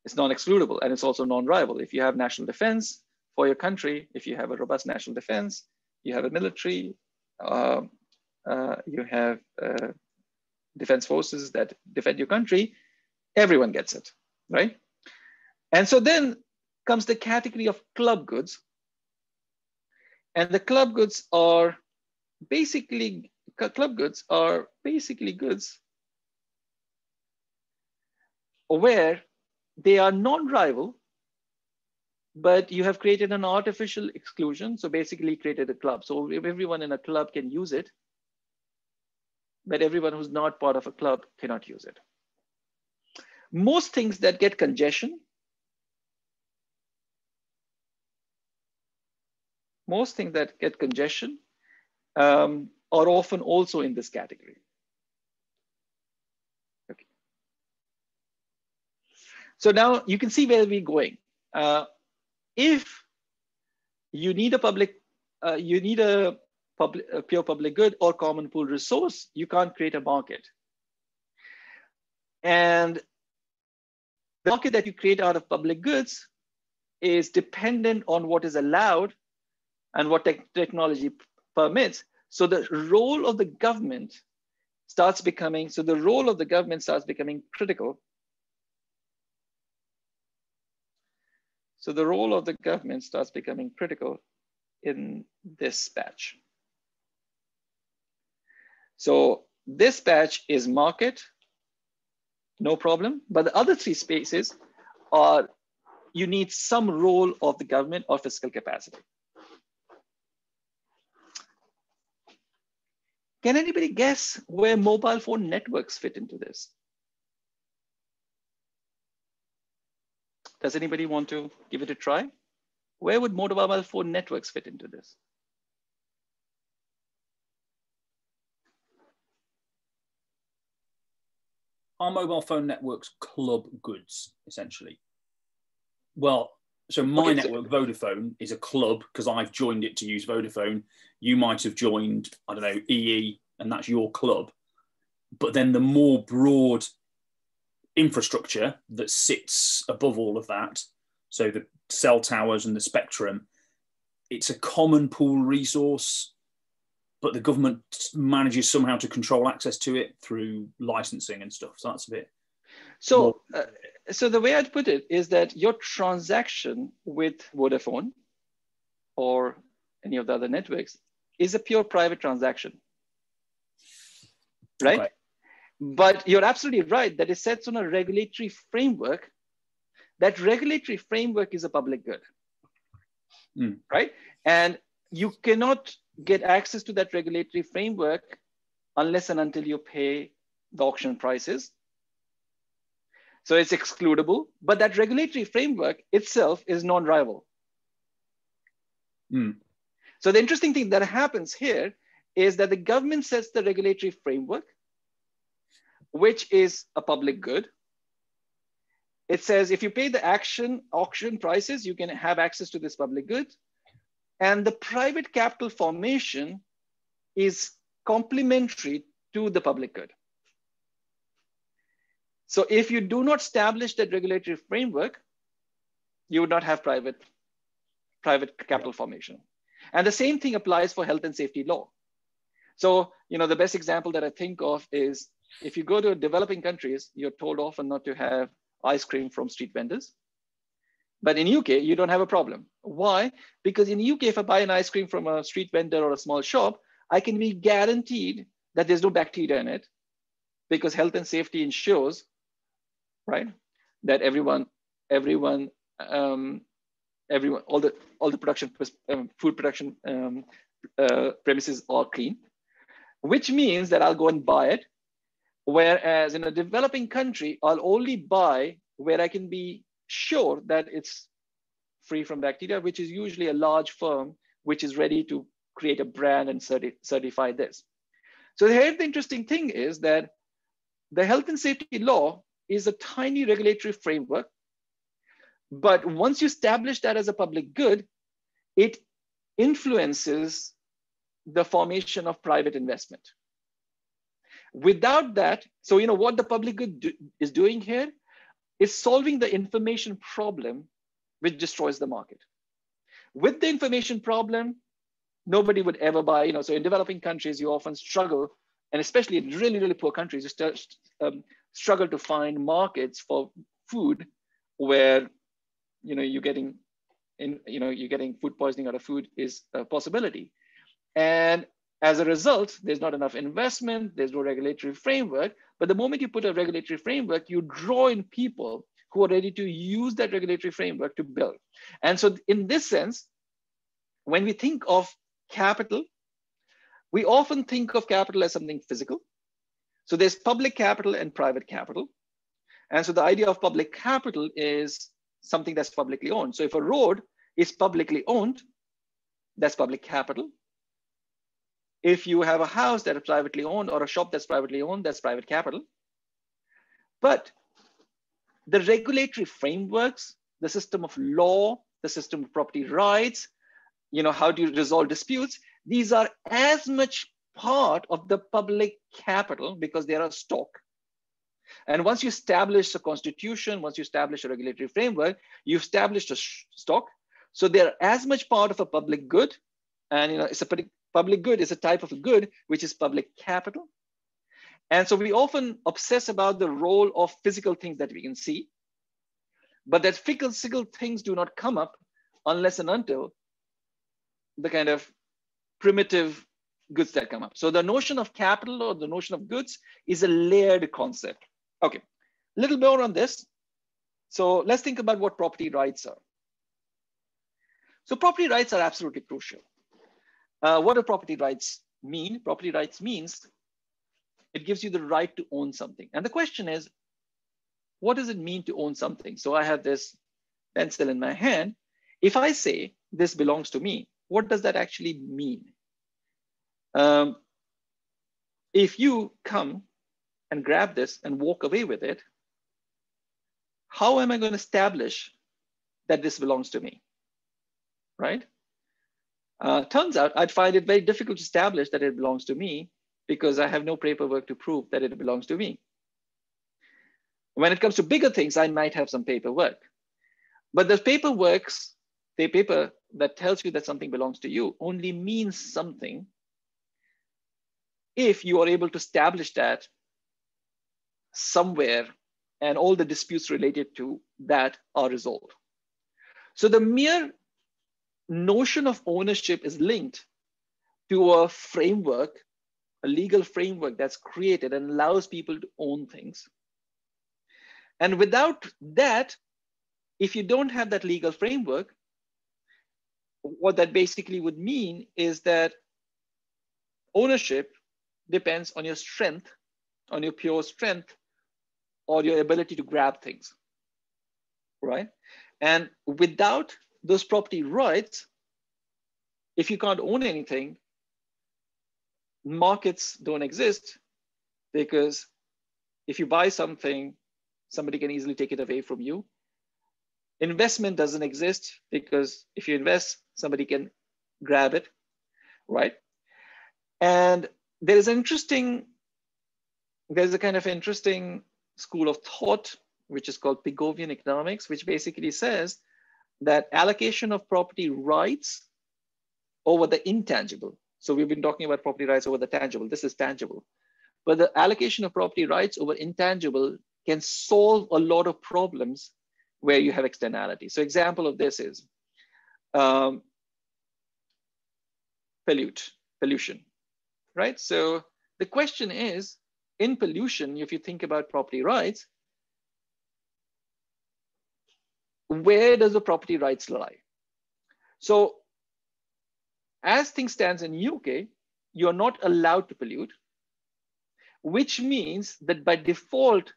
it's non-excludable and it's also non-rival. If you have national defense for your country, if you have a robust national defense, you have a military, uh, uh, you have uh, defense forces that defend your country, everyone gets it, right? And so then comes the category of club goods. And the club goods are basically, club goods are basically goods where they are non-rival, but you have created an artificial exclusion. So basically created a club. So everyone in a club can use it, but everyone who's not part of a club cannot use it. Most things that get congestion, most things that get congestion um, are often also in this category. Okay. So now you can see where we're going. Uh, if you need a public, uh, you need a, public, a pure public good or common pool resource, you can't create a market. And the market that you create out of public goods is dependent on what is allowed and what te technology permits. So the role of the government starts becoming, so the role of the government starts becoming critical. So the role of the government starts becoming critical in this batch. So this batch is market, no problem. But the other three spaces are, you need some role of the government or fiscal capacity. Can anybody guess where mobile phone networks fit into this? Does anybody want to give it a try? Where would mobile phone networks fit into this? Are mobile phone networks club goods, essentially? Well, so my okay, network, so Vodafone, is a club because I've joined it to use Vodafone. You might have joined, I don't know, EE, and that's your club. But then the more broad infrastructure that sits above all of that, so the cell towers and the spectrum, it's a common pool resource, but the government manages somehow to control access to it through licensing and stuff. So that's a bit. So, uh, so the way I'd put it is that your transaction with Vodafone or any of the other networks is a pure private transaction, right? Okay. But you're absolutely right that it sets on a regulatory framework. That regulatory framework is a public good, mm. right? And you cannot get access to that regulatory framework unless and until you pay the auction prices so it's excludable, but that regulatory framework itself is non-rival. Mm. So the interesting thing that happens here is that the government sets the regulatory framework, which is a public good. It says if you pay the action auction prices, you can have access to this public good. And the private capital formation is complementary to the public good. So if you do not establish that regulatory framework, you would not have private, private capital formation. And the same thing applies for health and safety law. So, you know, the best example that I think of is if you go to developing countries, you're told often not to have ice cream from street vendors. But in UK, you don't have a problem. Why? Because in UK, if I buy an ice cream from a street vendor or a small shop, I can be guaranteed that there's no bacteria in it because health and safety ensures, right, that everyone, everyone, um, everyone, all the all the production, um, food production um, uh, premises are clean, which means that I'll go and buy it. Whereas in a developing country, I'll only buy where I can be sure that it's free from bacteria, which is usually a large firm which is ready to create a brand and certi certify this. So here the interesting thing is that the health and safety law is a tiny regulatory framework, but once you establish that as a public good, it influences the formation of private investment. Without that, so you know what the public good do, is doing here is solving the information problem which destroys the market. With the information problem, nobody would ever buy, you know, so in developing countries, you often struggle, and especially in really, really poor countries, you start, um, struggle to find markets for food where, you know, you're getting, in, you know, you're getting food poisoning out of food is a possibility. And as a result, there's not enough investment, there's no regulatory framework, but the moment you put a regulatory framework, you draw in people who are ready to use that regulatory framework to build. And so in this sense, when we think of capital, we often think of capital as something physical. So there's public capital and private capital. And so the idea of public capital is something that's publicly owned. So if a road is publicly owned, that's public capital. If you have a house that is privately owned or a shop that's privately owned, that's private capital. But the regulatory frameworks, the system of law, the system of property rights, you know, how do you resolve disputes? These are as much part of the public capital because they are stock. And once you establish a constitution, once you establish a regulatory framework, you establish a stock. So they're as much part of a public good. And you know, it's a public good is a type of a good, which is public capital. And so we often obsess about the role of physical things that we can see, but that physical things do not come up unless and until the kind of primitive goods that come up. So the notion of capital or the notion of goods is a layered concept. Okay, a little more on this. So let's think about what property rights are. So property rights are absolutely crucial. Uh, what do property rights mean? Property rights means it gives you the right to own something. And the question is, what does it mean to own something? So I have this pencil in my hand. If I say this belongs to me, what does that actually mean? Um, if you come and grab this and walk away with it, how am I going to establish that this belongs to me? Right? Uh, turns out I'd find it very difficult to establish that it belongs to me because I have no paperwork to prove that it belongs to me. When it comes to bigger things, I might have some paperwork. But the paperwork, the paper that tells you that something belongs to you only means something if you are able to establish that somewhere and all the disputes related to that are resolved. So the mere notion of ownership is linked to a framework, a legal framework that's created and allows people to own things. And without that, if you don't have that legal framework, what that basically would mean is that ownership depends on your strength, on your pure strength, or your ability to grab things, right? And without those property rights, if you can't own anything, markets don't exist because if you buy something, somebody can easily take it away from you. Investment doesn't exist because if you invest, somebody can grab it, right? And there is an interesting, there's a kind of interesting school of thought, which is called Pigovian economics, which basically says that allocation of property rights over the intangible. So we've been talking about property rights over the tangible. This is tangible. But the allocation of property rights over intangible can solve a lot of problems where you have externality. So example of this is um, pollute, pollution, right? So the question is, in pollution, if you think about property rights, where does the property rights lie? So as things stands in UK, you're not allowed to pollute, which means that by default,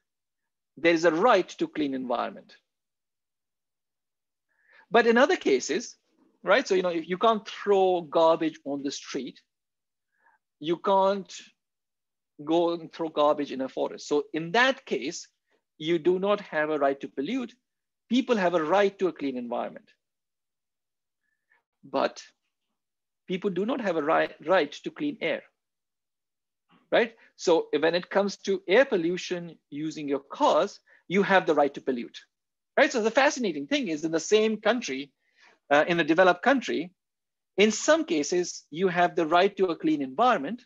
there is a right to clean environment. But in other cases, right? So, you know, if you can't throw garbage on the street, you can't go and throw garbage in a forest. So in that case, you do not have a right to pollute. People have a right to a clean environment. But people do not have a right, right to clean air, right? So when it comes to air pollution using your cars, you have the right to pollute, right? So the fascinating thing is in the same country, uh, in a developed country, in some cases, you have the right to a clean environment.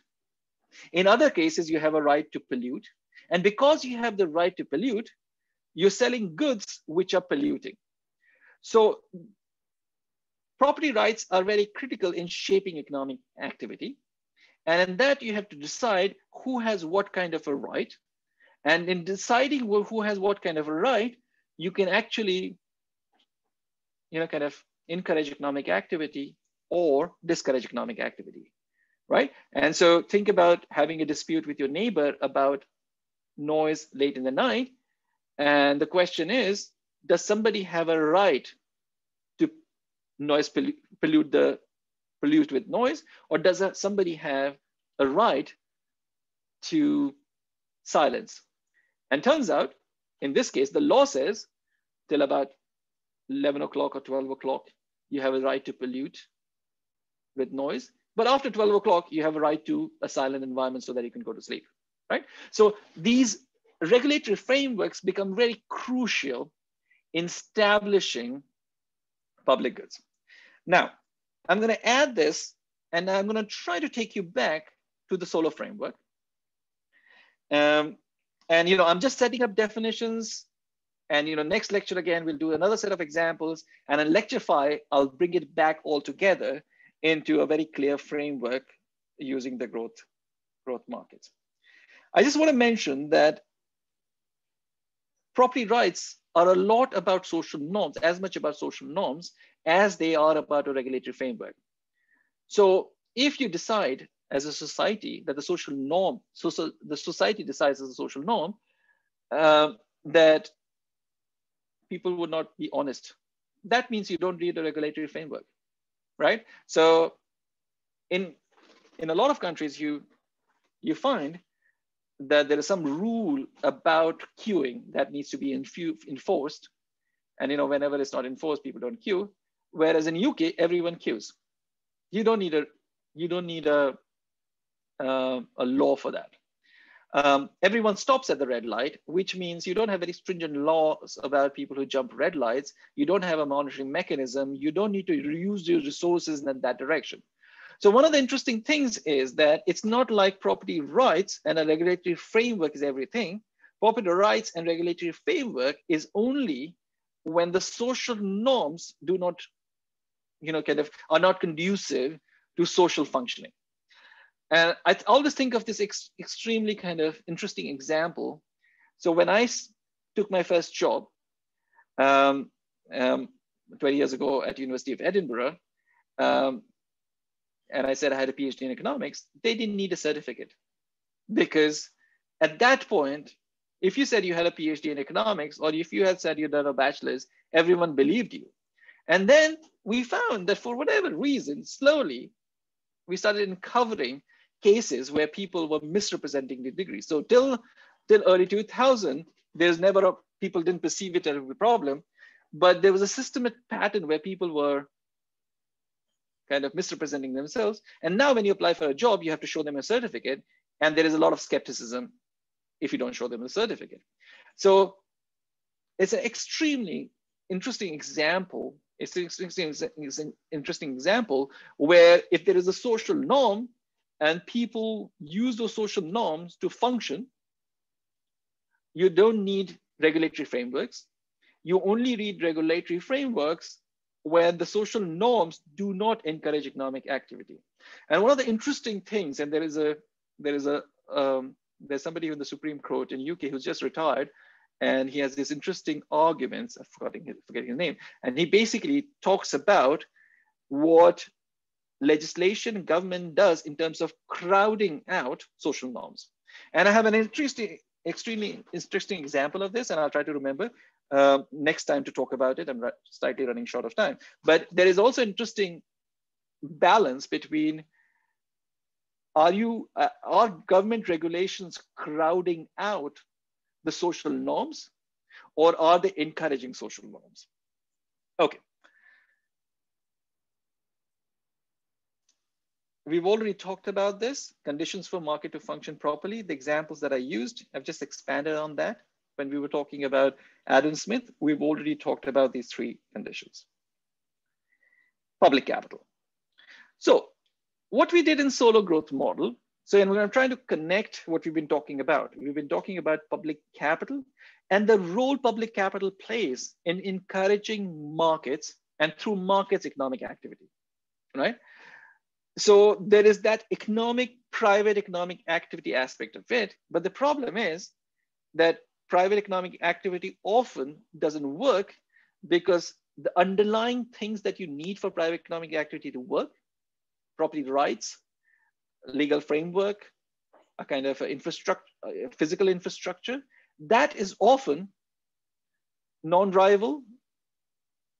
In other cases, you have a right to pollute. And because you have the right to pollute, you're selling goods which are polluting. So property rights are very critical in shaping economic activity. And in that, you have to decide who has what kind of a right. And in deciding who has what kind of a right, you can actually, you know, kind of encourage economic activity or discourage economic activity, right? And so think about having a dispute with your neighbor about noise late in the night. And the question is, does somebody have a right to noise pollute the pollute with noise, or does somebody have a right to silence? And turns out, in this case, the law says till about 11 o'clock or 12 o'clock, you have a right to pollute with noise. But after 12 o'clock, you have a right to a silent environment so that you can go to sleep, right? So these regulatory frameworks become very crucial in establishing public goods. Now, I'm going to add this and I'm going to try to take you back to the Solow framework. Um, and, you know, I'm just setting up definitions and, you know, next lecture again, we'll do another set of examples and in lecture five, I'll bring it back all together into a very clear framework using the growth, growth markets. I just want to mention that property rights are a lot about social norms, as much about social norms as they are about a regulatory framework. So if you decide as a society that the social norm, so, so the society decides as a social norm, uh, that people would not be honest. That means you don't read the regulatory framework, right? So in, in a lot of countries, you, you find that there is some rule about queuing that needs to be enforced. And you know, whenever it's not enforced, people don't queue. Whereas in UK, everyone queues. You don't need a you don't need a uh, a law for that. Um, everyone stops at the red light, which means you don't have any stringent laws about people who jump red lights. You don't have a monitoring mechanism. You don't need to use your resources in that direction. So one of the interesting things is that it's not like property rights and a regulatory framework is everything. Property rights and regulatory framework is only when the social norms do not you know, kind of are not conducive to social functioning. And I always think of this ex extremely kind of interesting example. So when I took my first job um, um, 20 years ago at University of Edinburgh, um, and I said I had a PhD in economics, they didn't need a certificate because at that point, if you said you had a PhD in economics or if you had said you'd done a bachelor's, everyone believed you. And then we found that for whatever reason, slowly, we started uncovering cases where people were misrepresenting the degree. So till, till early 2000, there's never a, people didn't perceive it as a problem, but there was a systematic pattern where people were kind of misrepresenting themselves. And now when you apply for a job, you have to show them a certificate. And there is a lot of skepticism if you don't show them a certificate. So it's an extremely interesting example it's an interesting, it's an interesting example where if there is a social norm and people use those social norms to function, you don't need regulatory frameworks. You only need regulatory frameworks when the social norms do not encourage economic activity. And one of the interesting things, and there is a there is a um, there's somebody in the Supreme Court in UK who's just retired, and he has these interesting arguments. I'm forgetting forgetting his name, and he basically talks about what legislation government does in terms of crowding out social norms. And I have an interesting, extremely interesting example of this, and I'll try to remember uh, next time to talk about it. I'm slightly running short of time. But there is also interesting balance between are you uh, are government regulations crowding out the social norms or are they encouraging social norms okay we've already talked about this conditions for market to function properly the examples that i used i've just expanded on that when we were talking about adam smith we've already talked about these three conditions public capital so what we did in Solow growth model, so and we're trying to connect what we've been talking about. We've been talking about public capital and the role public capital plays in encouraging markets and through markets economic activity, right? So there is that economic, private economic activity aspect of it. But the problem is that private economic activity often doesn't work because the underlying things that you need for private economic activity to work property rights, legal framework, a kind of infrastructure, physical infrastructure, that is often non-rival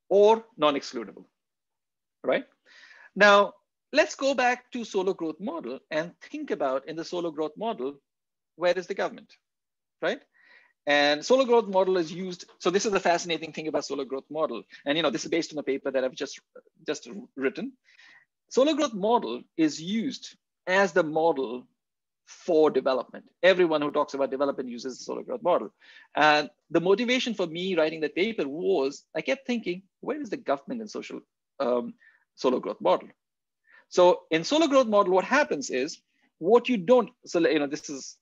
or non-excludable, right? Now, let's go back to Solow growth model and think about in the Solow growth model, where is the government, right? And Solow growth model is used. So this is the fascinating thing about Solow growth model. And you know, this is based on a paper that I've just, just written. Solow growth model is used as the model for development. Everyone who talks about development uses the Solow growth model. And the motivation for me writing that paper was I kept thinking, where is the government in social um, Solow growth model? So in Solow growth model, what happens is what you don't, so you know, this is,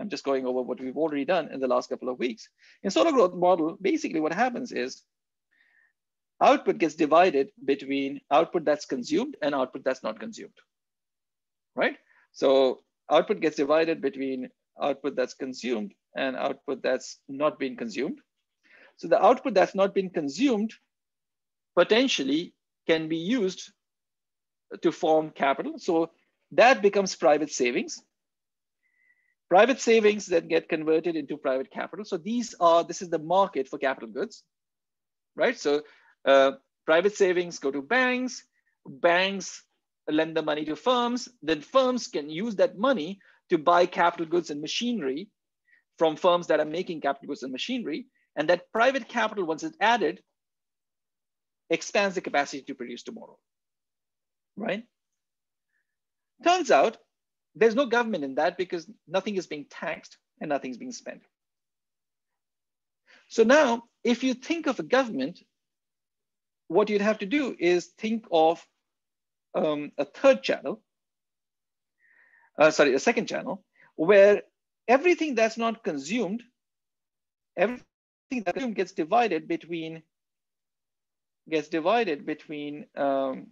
I'm just going over what we've already done in the last couple of weeks. In Solow growth model, basically what happens is output gets divided between output that's consumed and output that's not consumed, right? So output gets divided between output that's consumed and output that's not been consumed. So the output that's not been consumed potentially can be used to form capital. So that becomes private savings. Private savings then get converted into private capital. So these are, this is the market for capital goods, right? So uh, private savings go to banks, banks lend the money to firms, then firms can use that money to buy capital goods and machinery from firms that are making capital goods and machinery. And that private capital, once it's added, expands the capacity to produce tomorrow, right? Turns out there's no government in that because nothing is being taxed and nothing's being spent. So now, if you think of a government what you'd have to do is think of um, a third channel, uh, sorry, a second channel, where everything that's not consumed, everything that gets divided between gets divided between um,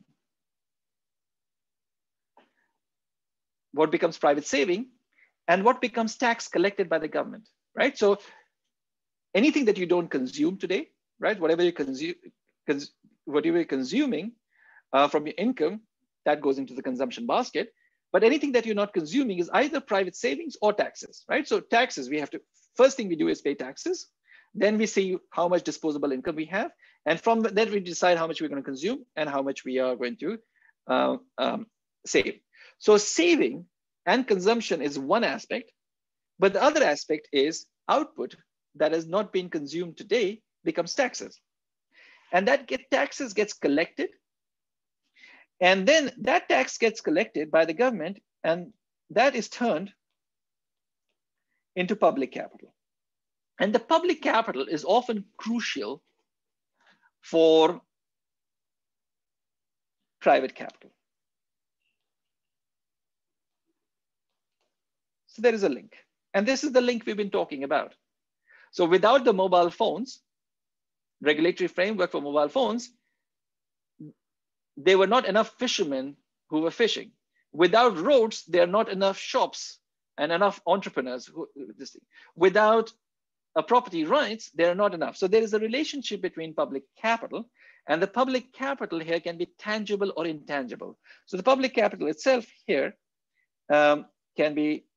what becomes private saving and what becomes tax collected by the government, right? So anything that you don't consume today, right? Whatever you consume, cons what you're consuming uh, from your income, that goes into the consumption basket. But anything that you're not consuming is either private savings or taxes, right? So taxes, we have to, first thing we do is pay taxes. Then we see how much disposable income we have. And from that, we decide how much we're going to consume and how much we are going to uh, um, save. So saving and consumption is one aspect, but the other aspect is output that has not been consumed today becomes taxes. And that get taxes gets collected. And then that tax gets collected by the government and that is turned into public capital. And the public capital is often crucial for private capital. So there is a link. And this is the link we've been talking about. So without the mobile phones, regulatory framework for mobile phones, there were not enough fishermen who were fishing. Without roads, there are not enough shops and enough entrepreneurs. Who, this thing. Without a property rights, there are not enough. So there is a relationship between public capital and the public capital here can be tangible or intangible. So the public capital itself here um, can be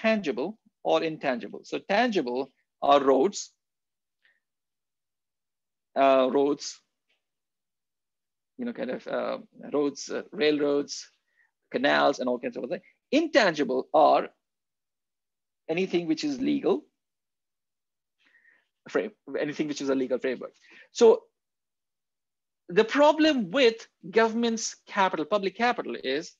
tangible or intangible. So tangible are roads, uh, roads, you know, kind of uh, roads, uh, railroads, canals, and all kinds of other things. Intangible are anything which is legal, frame, anything which is a legal framework. So the problem with government's capital, public capital is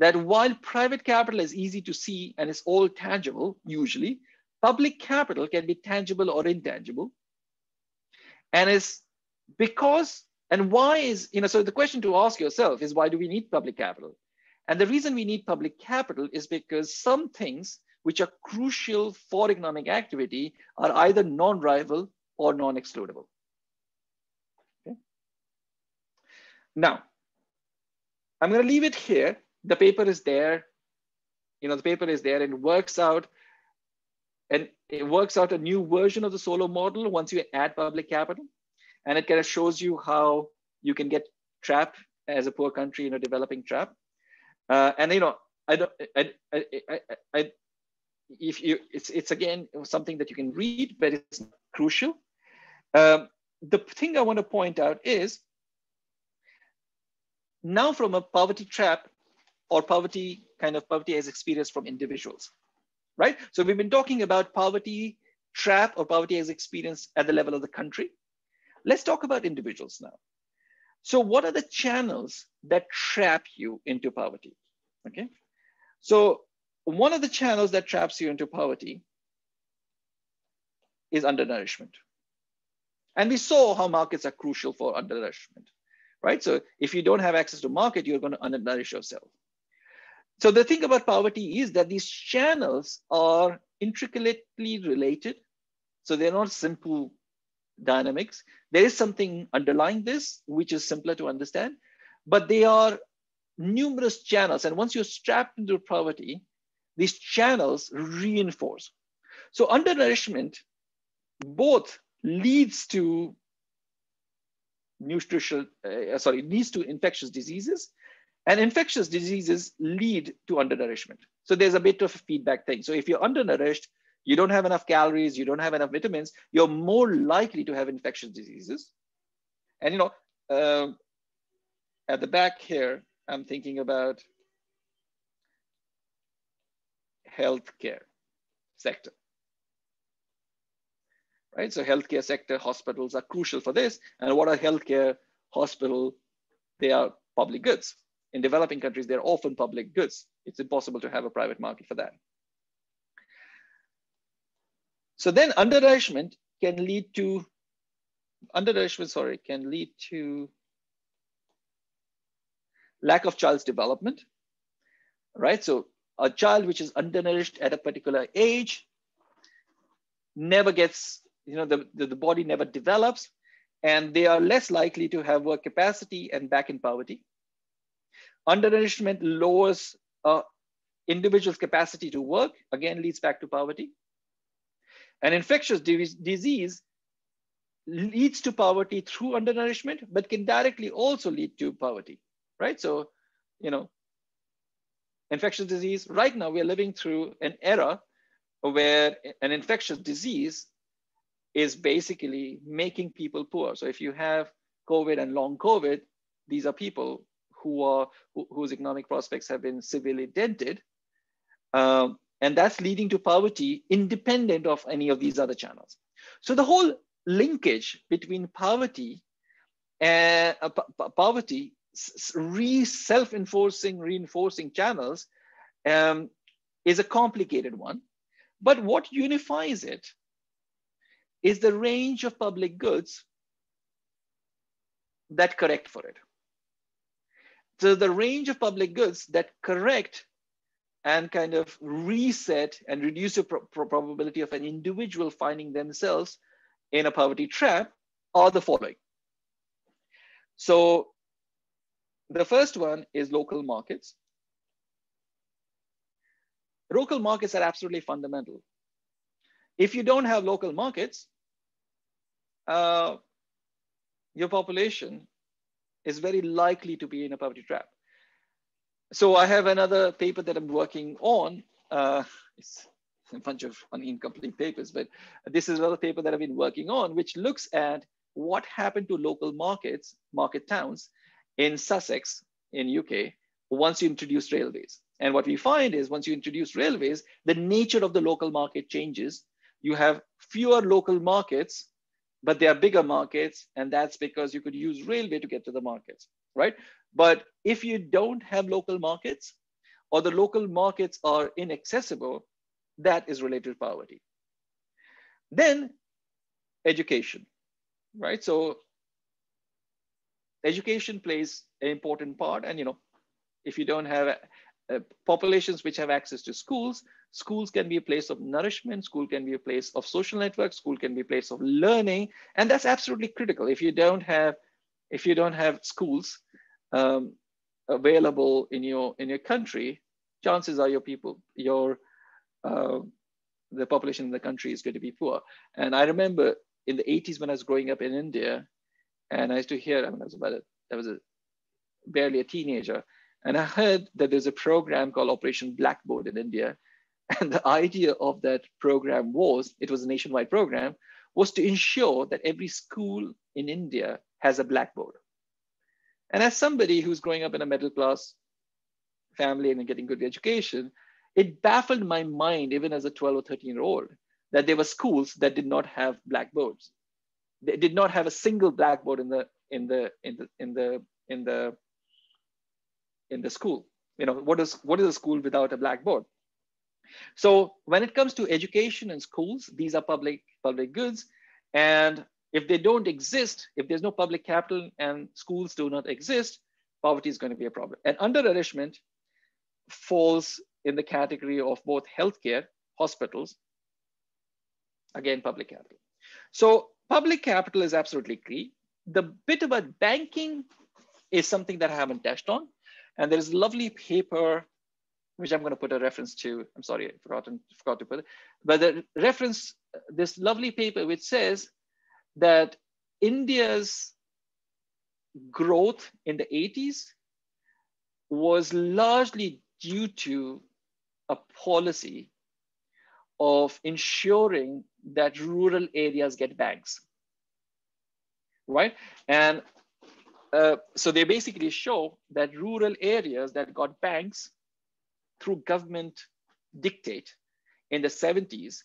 that while private capital is easy to see and is all tangible, usually, public capital can be tangible or intangible. And is because, and why is, you know, so the question to ask yourself is why do we need public capital? And the reason we need public capital is because some things which are crucial for economic activity are either non-rival or non-excludable. Okay. Now, I'm going to leave it here the paper is there you know the paper is there and works out and it works out a new version of the Solow model once you add public capital. And it kind of shows you how you can get trapped as a poor country in a developing trap. Uh, and you know i don't I, I, I, I, if you it's it's again something that you can read but it's crucial. Um, the thing i want to point out is now from a poverty trap or poverty kind of poverty as experienced from individuals, right? So we've been talking about poverty trap or poverty as experienced at the level of the country. Let's talk about individuals now. So what are the channels that trap you into poverty? Okay. So one of the channels that traps you into poverty is undernourishment. And we saw how markets are crucial for undernourishment, right? So if you don't have access to market, you're going to undernourish yourself. So the thing about poverty is that these channels are intricately related. So they're not simple dynamics. There is something underlying this, which is simpler to understand, but they are numerous channels. And once you're strapped into poverty, these channels reinforce. So undernourishment both leads to nutritional, uh, sorry, leads to infectious diseases and infectious diseases lead to undernourishment. So there's a bit of a feedback thing. So if you're undernourished, you don't have enough calories, you don't have enough vitamins, you're more likely to have infectious diseases. And you know, uh, at the back here, I'm thinking about healthcare sector. Right, so healthcare sector hospitals are crucial for this. And what are healthcare hospital? They are public goods. In developing countries, they're often public goods. It's impossible to have a private market for that. So then undernourishment can lead to, undernourishment, sorry, can lead to lack of child's development, right? So a child which is undernourished at a particular age never gets, you know, the, the, the body never develops and they are less likely to have work capacity and back in poverty. Undernourishment lowers uh, individual's capacity to work, again leads back to poverty. An infectious disease leads to poverty through undernourishment, but can directly also lead to poverty, right? So, you know, infectious disease, right now we're living through an era where an infectious disease is basically making people poor. So if you have COVID and long COVID, these are people who are who, whose economic prospects have been severely dented. Um, and that's leading to poverty independent of any of these other channels. So the whole linkage between poverty and uh, poverty, re self-enforcing, reinforcing channels um, is a complicated one. But what unifies it is the range of public goods that correct for it. So the range of public goods that correct and kind of reset and reduce the pro probability of an individual finding themselves in a poverty trap are the following. So the first one is local markets. Local markets are absolutely fundamental. If you don't have local markets, uh, your population is very likely to be in a poverty trap. So I have another paper that I'm working on. Uh, it's a bunch of incomplete papers, but this is another paper that I've been working on, which looks at what happened to local markets, market towns in Sussex in UK once you introduce railways. And what we find is once you introduce railways, the nature of the local market changes. You have fewer local markets, but they are bigger markets. And that's because you could use railway to get to the markets, right? But if you don't have local markets or the local markets are inaccessible, that is related to poverty. Then education, right? So education plays an important part. And, you know, if you don't have uh, populations which have access to schools, schools can be a place of nourishment, school can be a place of social network, school can be a place of learning. And that's absolutely critical. If you don't have, if you don't have schools, um, available in your in your country, chances are your people, your uh, the population in the country is going to be poor. And I remember in the 80s when I was growing up in India, and I used to hear, I mean, I was about a, I was a, barely a teenager, and I heard that there's a program called Operation Blackboard in India. And the idea of that program was, it was a nationwide program, was to ensure that every school in India has a blackboard. And as somebody who's growing up in a middle class family and getting good education, it baffled my mind, even as a 12 or 13 year old, that there were schools that did not have blackboards. They did not have a single blackboard in the in the in the in the in the in the school. You know, what is what is a school without a blackboard? So when it comes to education and schools, these are public public goods. And if they don't exist, if there's no public capital and schools do not exist, poverty is going to be a problem. And undernourishment falls in the category of both healthcare, hospitals, again, public capital. So public capital is absolutely key. The bit about banking is something that I haven't touched on. And there's a lovely paper, which I'm going to put a reference to. I'm sorry, I forgot, forgot to put it. But the reference, this lovely paper, which says that India's growth in the 80s was largely due to a policy of ensuring that rural areas get banks, right? And uh, so they basically show that rural areas that got banks through government dictate in the 70s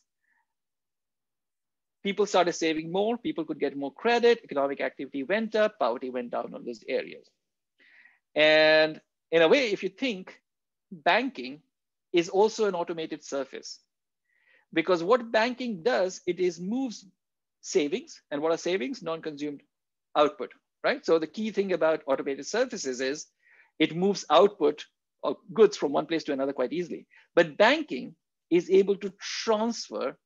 people started saving more, people could get more credit, economic activity went up, poverty went down on those areas. And in a way, if you think banking is also an automated surface, because what banking does, it is moves savings, and what are savings? Non-consumed output, right? So the key thing about automated surfaces is it moves output of goods from one place to another quite easily. But banking is able to transfer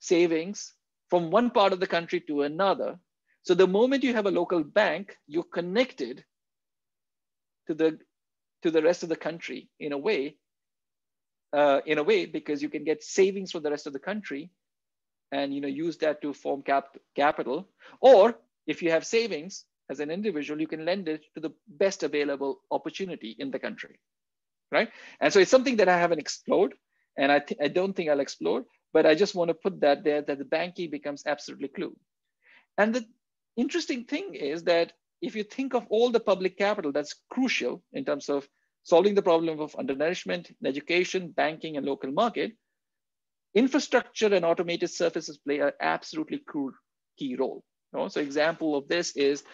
savings from one part of the country to another. So the moment you have a local bank, you're connected to the to the rest of the country in a way, uh, in a way because you can get savings from the rest of the country, and you know use that to form cap capital. Or if you have savings as an individual, you can lend it to the best available opportunity in the country, right? And so it's something that I haven't explored, and I, I don't think I'll explore. But I just want to put that there that the banking becomes absolutely clue. And the interesting thing is that if you think of all the public capital that's crucial in terms of solving the problem of undernourishment, education, banking, and local market, infrastructure and automated services play an absolutely key role. You know? So example of this is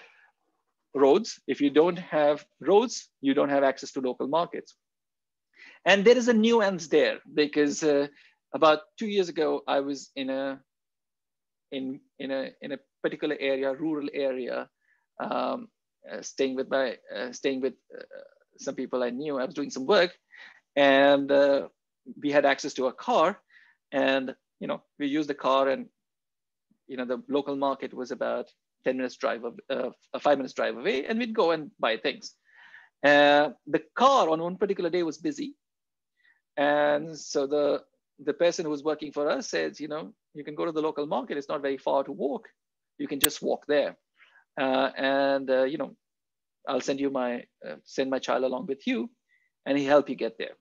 roads. If you don't have roads, you don't have access to local markets. And there is a nuance there because uh, about two years ago, I was in a in in a in a particular area, rural area, um, uh, staying with my uh, staying with uh, some people I knew. I was doing some work, and uh, we had access to a car, and you know we used the car, and you know the local market was about ten minutes drive uh, a five minutes drive away, and we'd go and buy things. Uh, the car on one particular day was busy, and so the the person who was working for us says, you know, you can go to the local market. It's not very far to walk. You can just walk there, uh, and uh, you know, I'll send you my uh, send my child along with you, and he help you get there.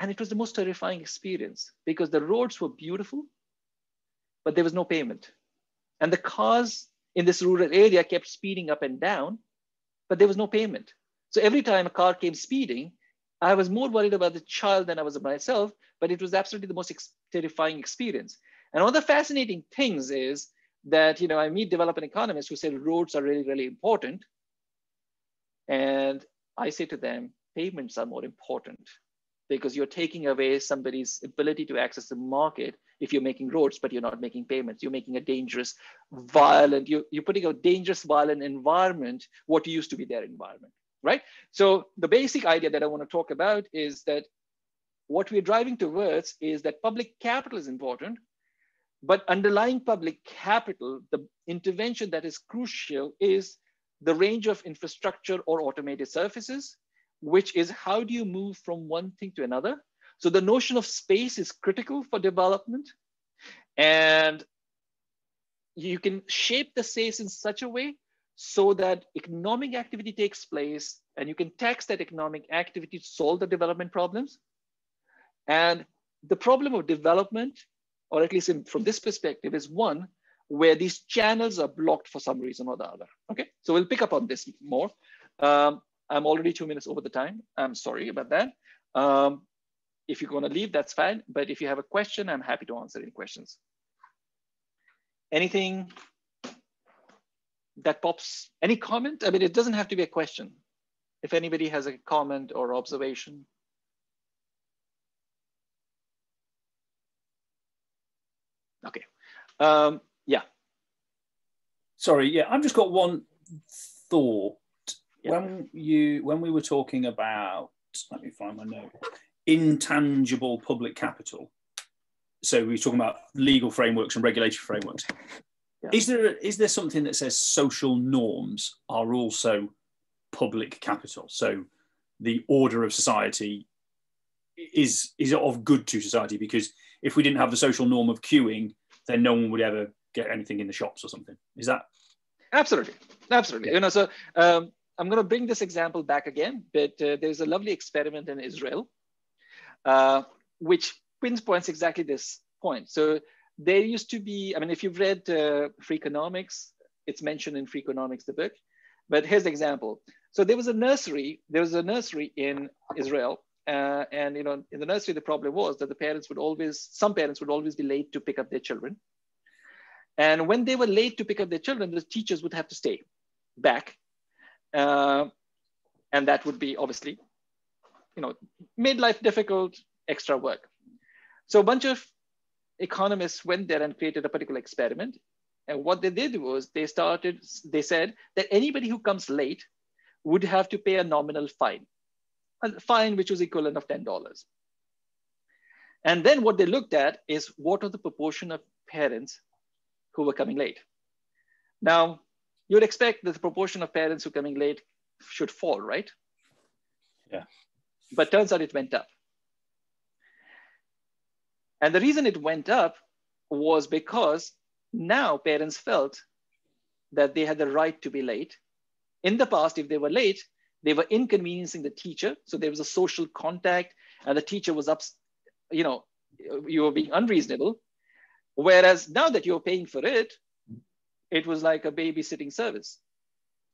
And it was the most terrifying experience because the roads were beautiful, but there was no payment, and the cars in this rural area kept speeding up and down, but there was no payment. So every time a car came speeding, I was more worried about the child than I was about myself, but it was absolutely the most ex- terrifying experience. And one of the fascinating things is that, you know, I meet developing economists who say roads are really, really important. And I say to them, payments are more important because you're taking away somebody's ability to access the market if you're making roads, but you're not making payments. You're making a dangerous, violent, you, you're putting a dangerous, violent environment, what used to be their environment right? So the basic idea that I want to talk about is that what we're driving towards is that public capital is important, but underlying public capital, the intervention that is crucial is the range of infrastructure or automated surfaces, which is how do you move from one thing to another? So the notion of space is critical for development. And you can shape the space in such a way so that economic activity takes place and you can tax that economic activity to solve the development problems. And the problem of development, or at least in, from this perspective, is one where these channels are blocked for some reason or the other. Okay, so we'll pick up on this more. Um, I'm already two minutes over the time. I'm sorry about that. Um, if you're going to leave, that's fine. But if you have a question, I'm happy to answer any questions. Anything that pops, any comment? I mean, it doesn't have to be a question. If anybody has a comment or observation. Okay, um, yeah. Sorry, yeah, I've just got one thought. Yeah. When you when we were talking about, let me find my note, intangible public capital. So we were talking about legal frameworks and regulatory frameworks. Yeah. Is there is there something that says social norms are also public capital? So the order of society is is of good to society because if we didn't have the social norm of queuing, then no one would ever get anything in the shops or something. Is that absolutely, absolutely? Yeah. You know, so um, I'm going to bring this example back again, but uh, there's a lovely experiment in Israel, uh, which pinpoints exactly this point. So there used to be, I mean, if you've read uh, Freakonomics, it's mentioned in Freakonomics, the book. But here's the example. So there was a nursery, there was a nursery in Israel. Uh, and you know, in the nursery, the problem was that the parents would always, some parents would always be late to pick up their children. And when they were late to pick up their children, the teachers would have to stay back. Uh, and that would be obviously, you know, made life difficult, extra work. So a bunch of economists went there and created a particular experiment. And what they did was they started, they said that anybody who comes late would have to pay a nominal fine, a fine which was equivalent of $10. And then what they looked at is what are the proportion of parents who were coming late. Now, you'd expect that the proportion of parents who are coming late should fall, right? Yeah. But turns out it went up. And the reason it went up was because now parents felt that they had the right to be late. In the past, if they were late, they were inconveniencing the teacher. So there was a social contact, and the teacher was up, you know, you were being unreasonable. Whereas now that you're paying for it, it was like a babysitting service.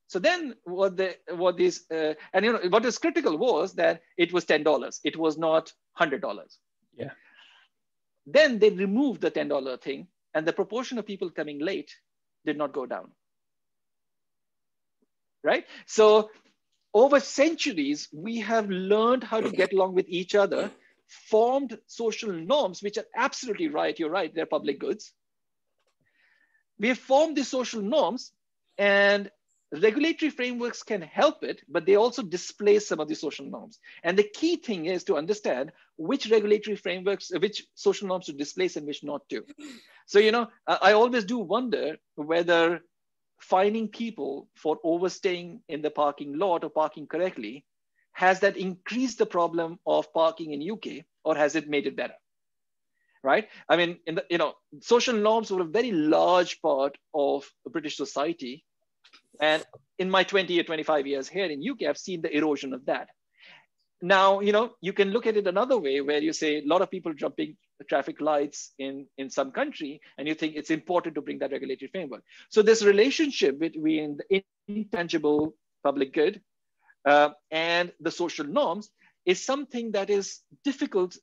So then what the what these uh, and you know what is critical was that it was ten dollars. It was not hundred dollars. Yeah. Then they removed the $10 thing and the proportion of people coming late did not go down. Right? So over centuries, we have learned how to get along with each other, formed social norms, which are absolutely right. You're right, they're public goods. We have formed these social norms, and regulatory frameworks can help it, but they also displace some of the social norms. And the key thing is to understand which regulatory frameworks, uh, which social norms to displace and which not to. So, you know, I, always do wonder whether fining people for overstaying in the parking lot or parking correctly, has that increased the problem of parking in UK or has it made it better? Right? I mean, in the, you know, social norms were a very large part of British society and in my 20 or 25 years here in UK, I've seen the erosion of that. Now, you know, you can look at it another way where you say a lot of people jumping traffic lights in, in some country, and you think it's important to bring that regulatory framework. So this relationship between the intangible public good uh, and the social norms is something that is difficult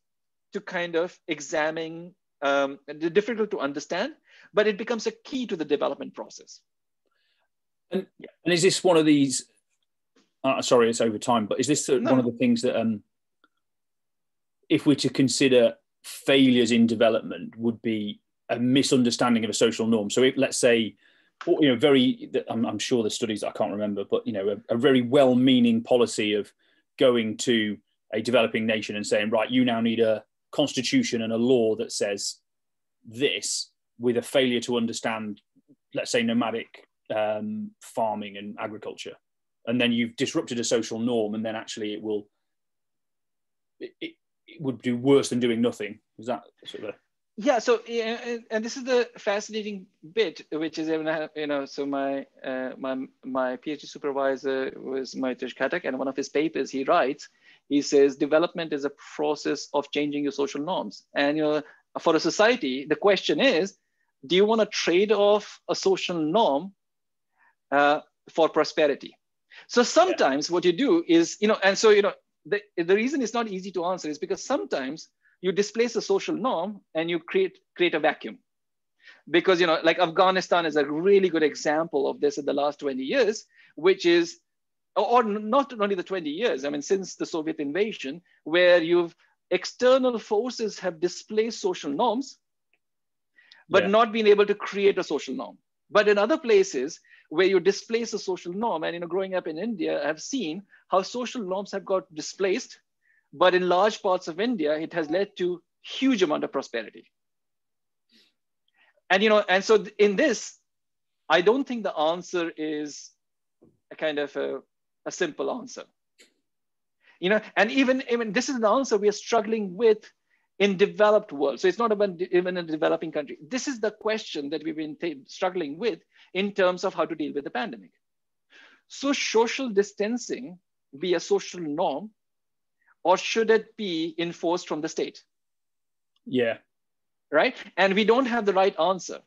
to kind of examine, um, difficult to understand, but it becomes a key to the development process. And, and is this one of these? Uh, sorry, it's over time, but is this no. one of the things that, um, if we're to consider failures in development, would be a misunderstanding of a social norm? So, if, let's say, you know, very, I'm, I'm sure the studies I can't remember, but you know, a, a very well-meaning policy of going to a developing nation and saying, right, you now need a constitution and a law that says this, with a failure to understand, let's say, nomadic um, farming and agriculture, and then you've disrupted a social norm, and then actually it will it, it, would do worse than doing nothing. Is that sort of a yeah so and this is the fascinating bit which is you know so my uh, my my phd supervisor was Maitreesh Ghatak and one of his papers he writes he says development is a process of changing your social norms and you know for a society the question is do you want to trade off a social norm uh, for prosperity. So sometimes yeah. what you do is, you know, and so, you know, the, the reason it's not easy to answer is because sometimes you displace a social norm and you create, create a vacuum. Because, you know, like Afghanistan is a really good example of this in the last 20 years, which is, or not only the 20 years, I mean, since the Soviet invasion, where you've external forces have displaced social norms, but yeah. not been able to create a social norm. But in other places, where you displace a social norm. And you know, growing up in India, I've seen how social norms have got displaced, but in large parts of India, it has led to huge amount of prosperity. And you know, and so in this, I don't think the answer is a kind of a, a simple answer. You know, and even, even this is an answer we are struggling with in developed world. So it's not about even a developing country. This is the question that we've been struggling with in terms of how to deal with the pandemic. So social distancing be a social norm or should it be enforced from the state? Yeah. Right. And we don't have the right answer.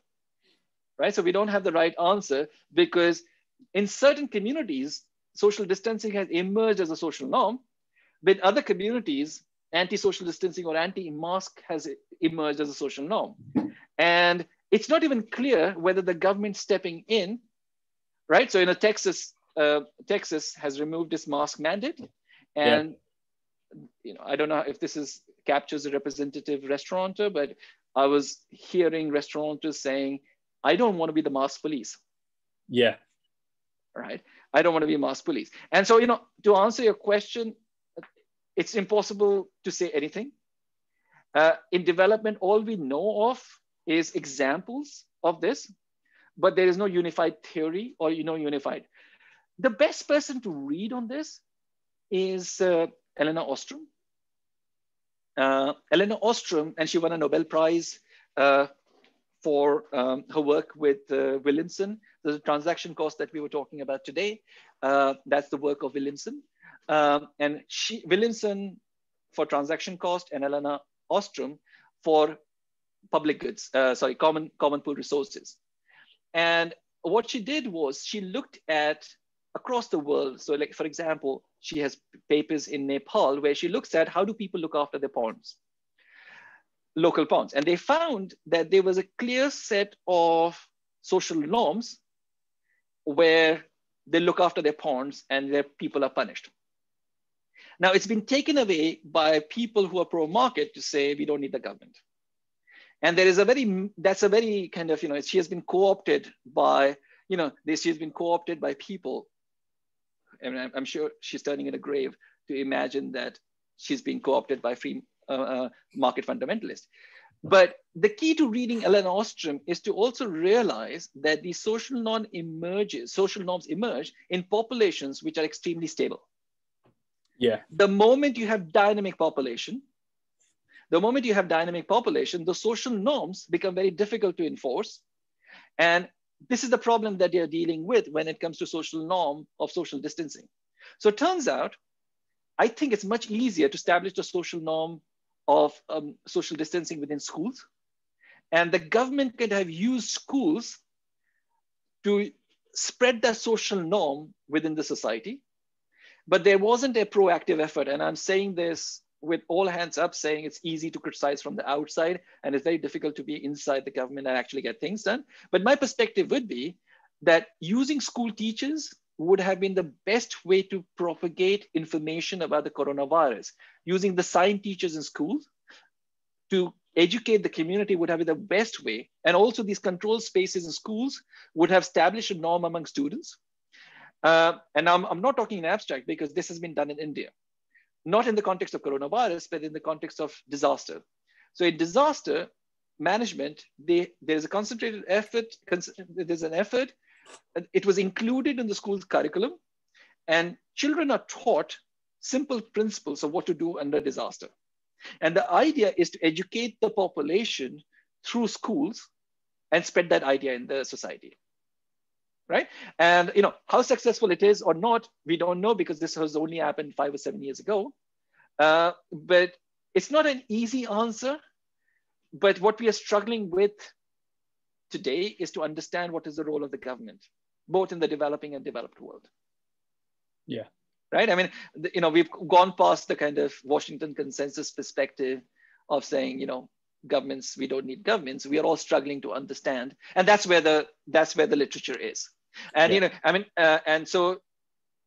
Right. So we don't have the right answer because in certain communities, social distancing has emerged as a social norm. With other communities, anti-social distancing or anti-mask has emerged as a social norm. And it's not even clear whether the government stepping in, right? So in a Texas, uh, Texas has removed this mask mandate. And yeah. you know, I don't know if this is captures a representative restaurateur, but I was hearing restaurateurs saying, I don't want to be the mask police. Yeah. Right. I don't want to be a mask police. And so, you know, to answer your question, it's impossible to say anything. Uh, in development, all we know of is examples of this, but there is no unified theory or you know unified. The best person to read on this is uh, Elinor Ostrom. Uh, Elinor Ostrom, and she won a Nobel Prize uh, for um, her work with uh, Williamson, the transaction cost that we were talking about today. Uh, that's the work of Williamson. Um, and she, Williamson for transaction cost and Elinor Ostrom for public goods, uh, sorry, common, common pool resources. And what she did was she looked at across the world. So like, for example, she has papers in Nepal where she looks at how do people look after their ponds, local ponds. And they found that there was a clear set of social norms where they look after their ponds and their people are punished. Now it's been taken away by people who are pro-market to say we don't need the government. And there is a very, that's a very kind of, you know, she has been co-opted by you know, this, she's been co-opted by people. And I'm, I'm sure she's turning in a grave to imagine that she's being co-opted by free uh, uh, market fundamentalists. But the key to reading Elinor Ostrom is to also realize that the social norm emerges, social norms emerge in populations which are extremely stable. Yeah. The moment you have dynamic population, the moment you have dynamic population, the social norms become very difficult to enforce. And this is the problem that you're dealing with when it comes to social norm of social distancing. So it turns out, I think it's much easier to establish the social norm of um, social distancing within schools. And the government could have used schools to spread that social norm within the society. But there wasn't a proactive effort. And I'm saying this with all hands up saying it's easy to criticize from the outside and it's very difficult to be inside the government and actually get things done. But my perspective would be that using school teachers would have been the best way to propagate information about the coronavirus. Using the sign teachers in schools to educate the community would have been the best way. And also these control spaces in schools would have established a norm among students. Uh, and I'm, I'm not talking in abstract because this has been done in India not in the context of coronavirus, but in the context of disaster. So in disaster management, they, there's a concentrated effort, there's an effort, it was included in the school's curriculum, and children are taught simple principles of what to do under disaster. And the idea is to educate the population through schools and spread that idea in the society right? And you know how successful it is or not, we don't know because this has only happened five or seven years ago. Uh, but it's not an easy answer. But what we are struggling with today is to understand what is the role of the government, both in the developing and developed world. Yeah. Right. I mean, you know, we've gone past the kind of Washington consensus perspective of saying, you know, governments we don't need governments we are all struggling to understand and that's where the that's where the literature is and yeah. you know, I mean, uh, and so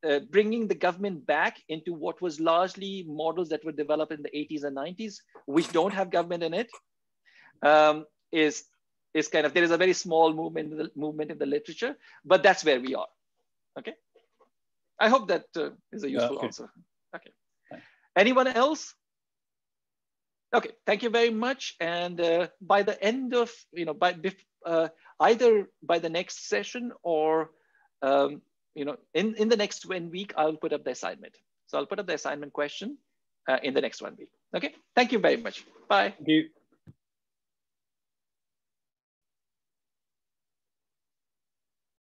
uh, bringing the government back into what was largely models that were developed in the 80s and 90s, which don't have government in it, um, is is kind of there is a very small movement in the movement in the literature, but that's where we are. Okay, I hope that uh, is a useful okay. answer. Okay, anyone else? Okay, thank you very much. And uh, by the end of you know by uh, either by the next session or um, you know in, in the next one week, I'll put up the assignment. So I'll put up the assignment question uh, in the next one week. Okay, thank you very much. Bye. Thank you.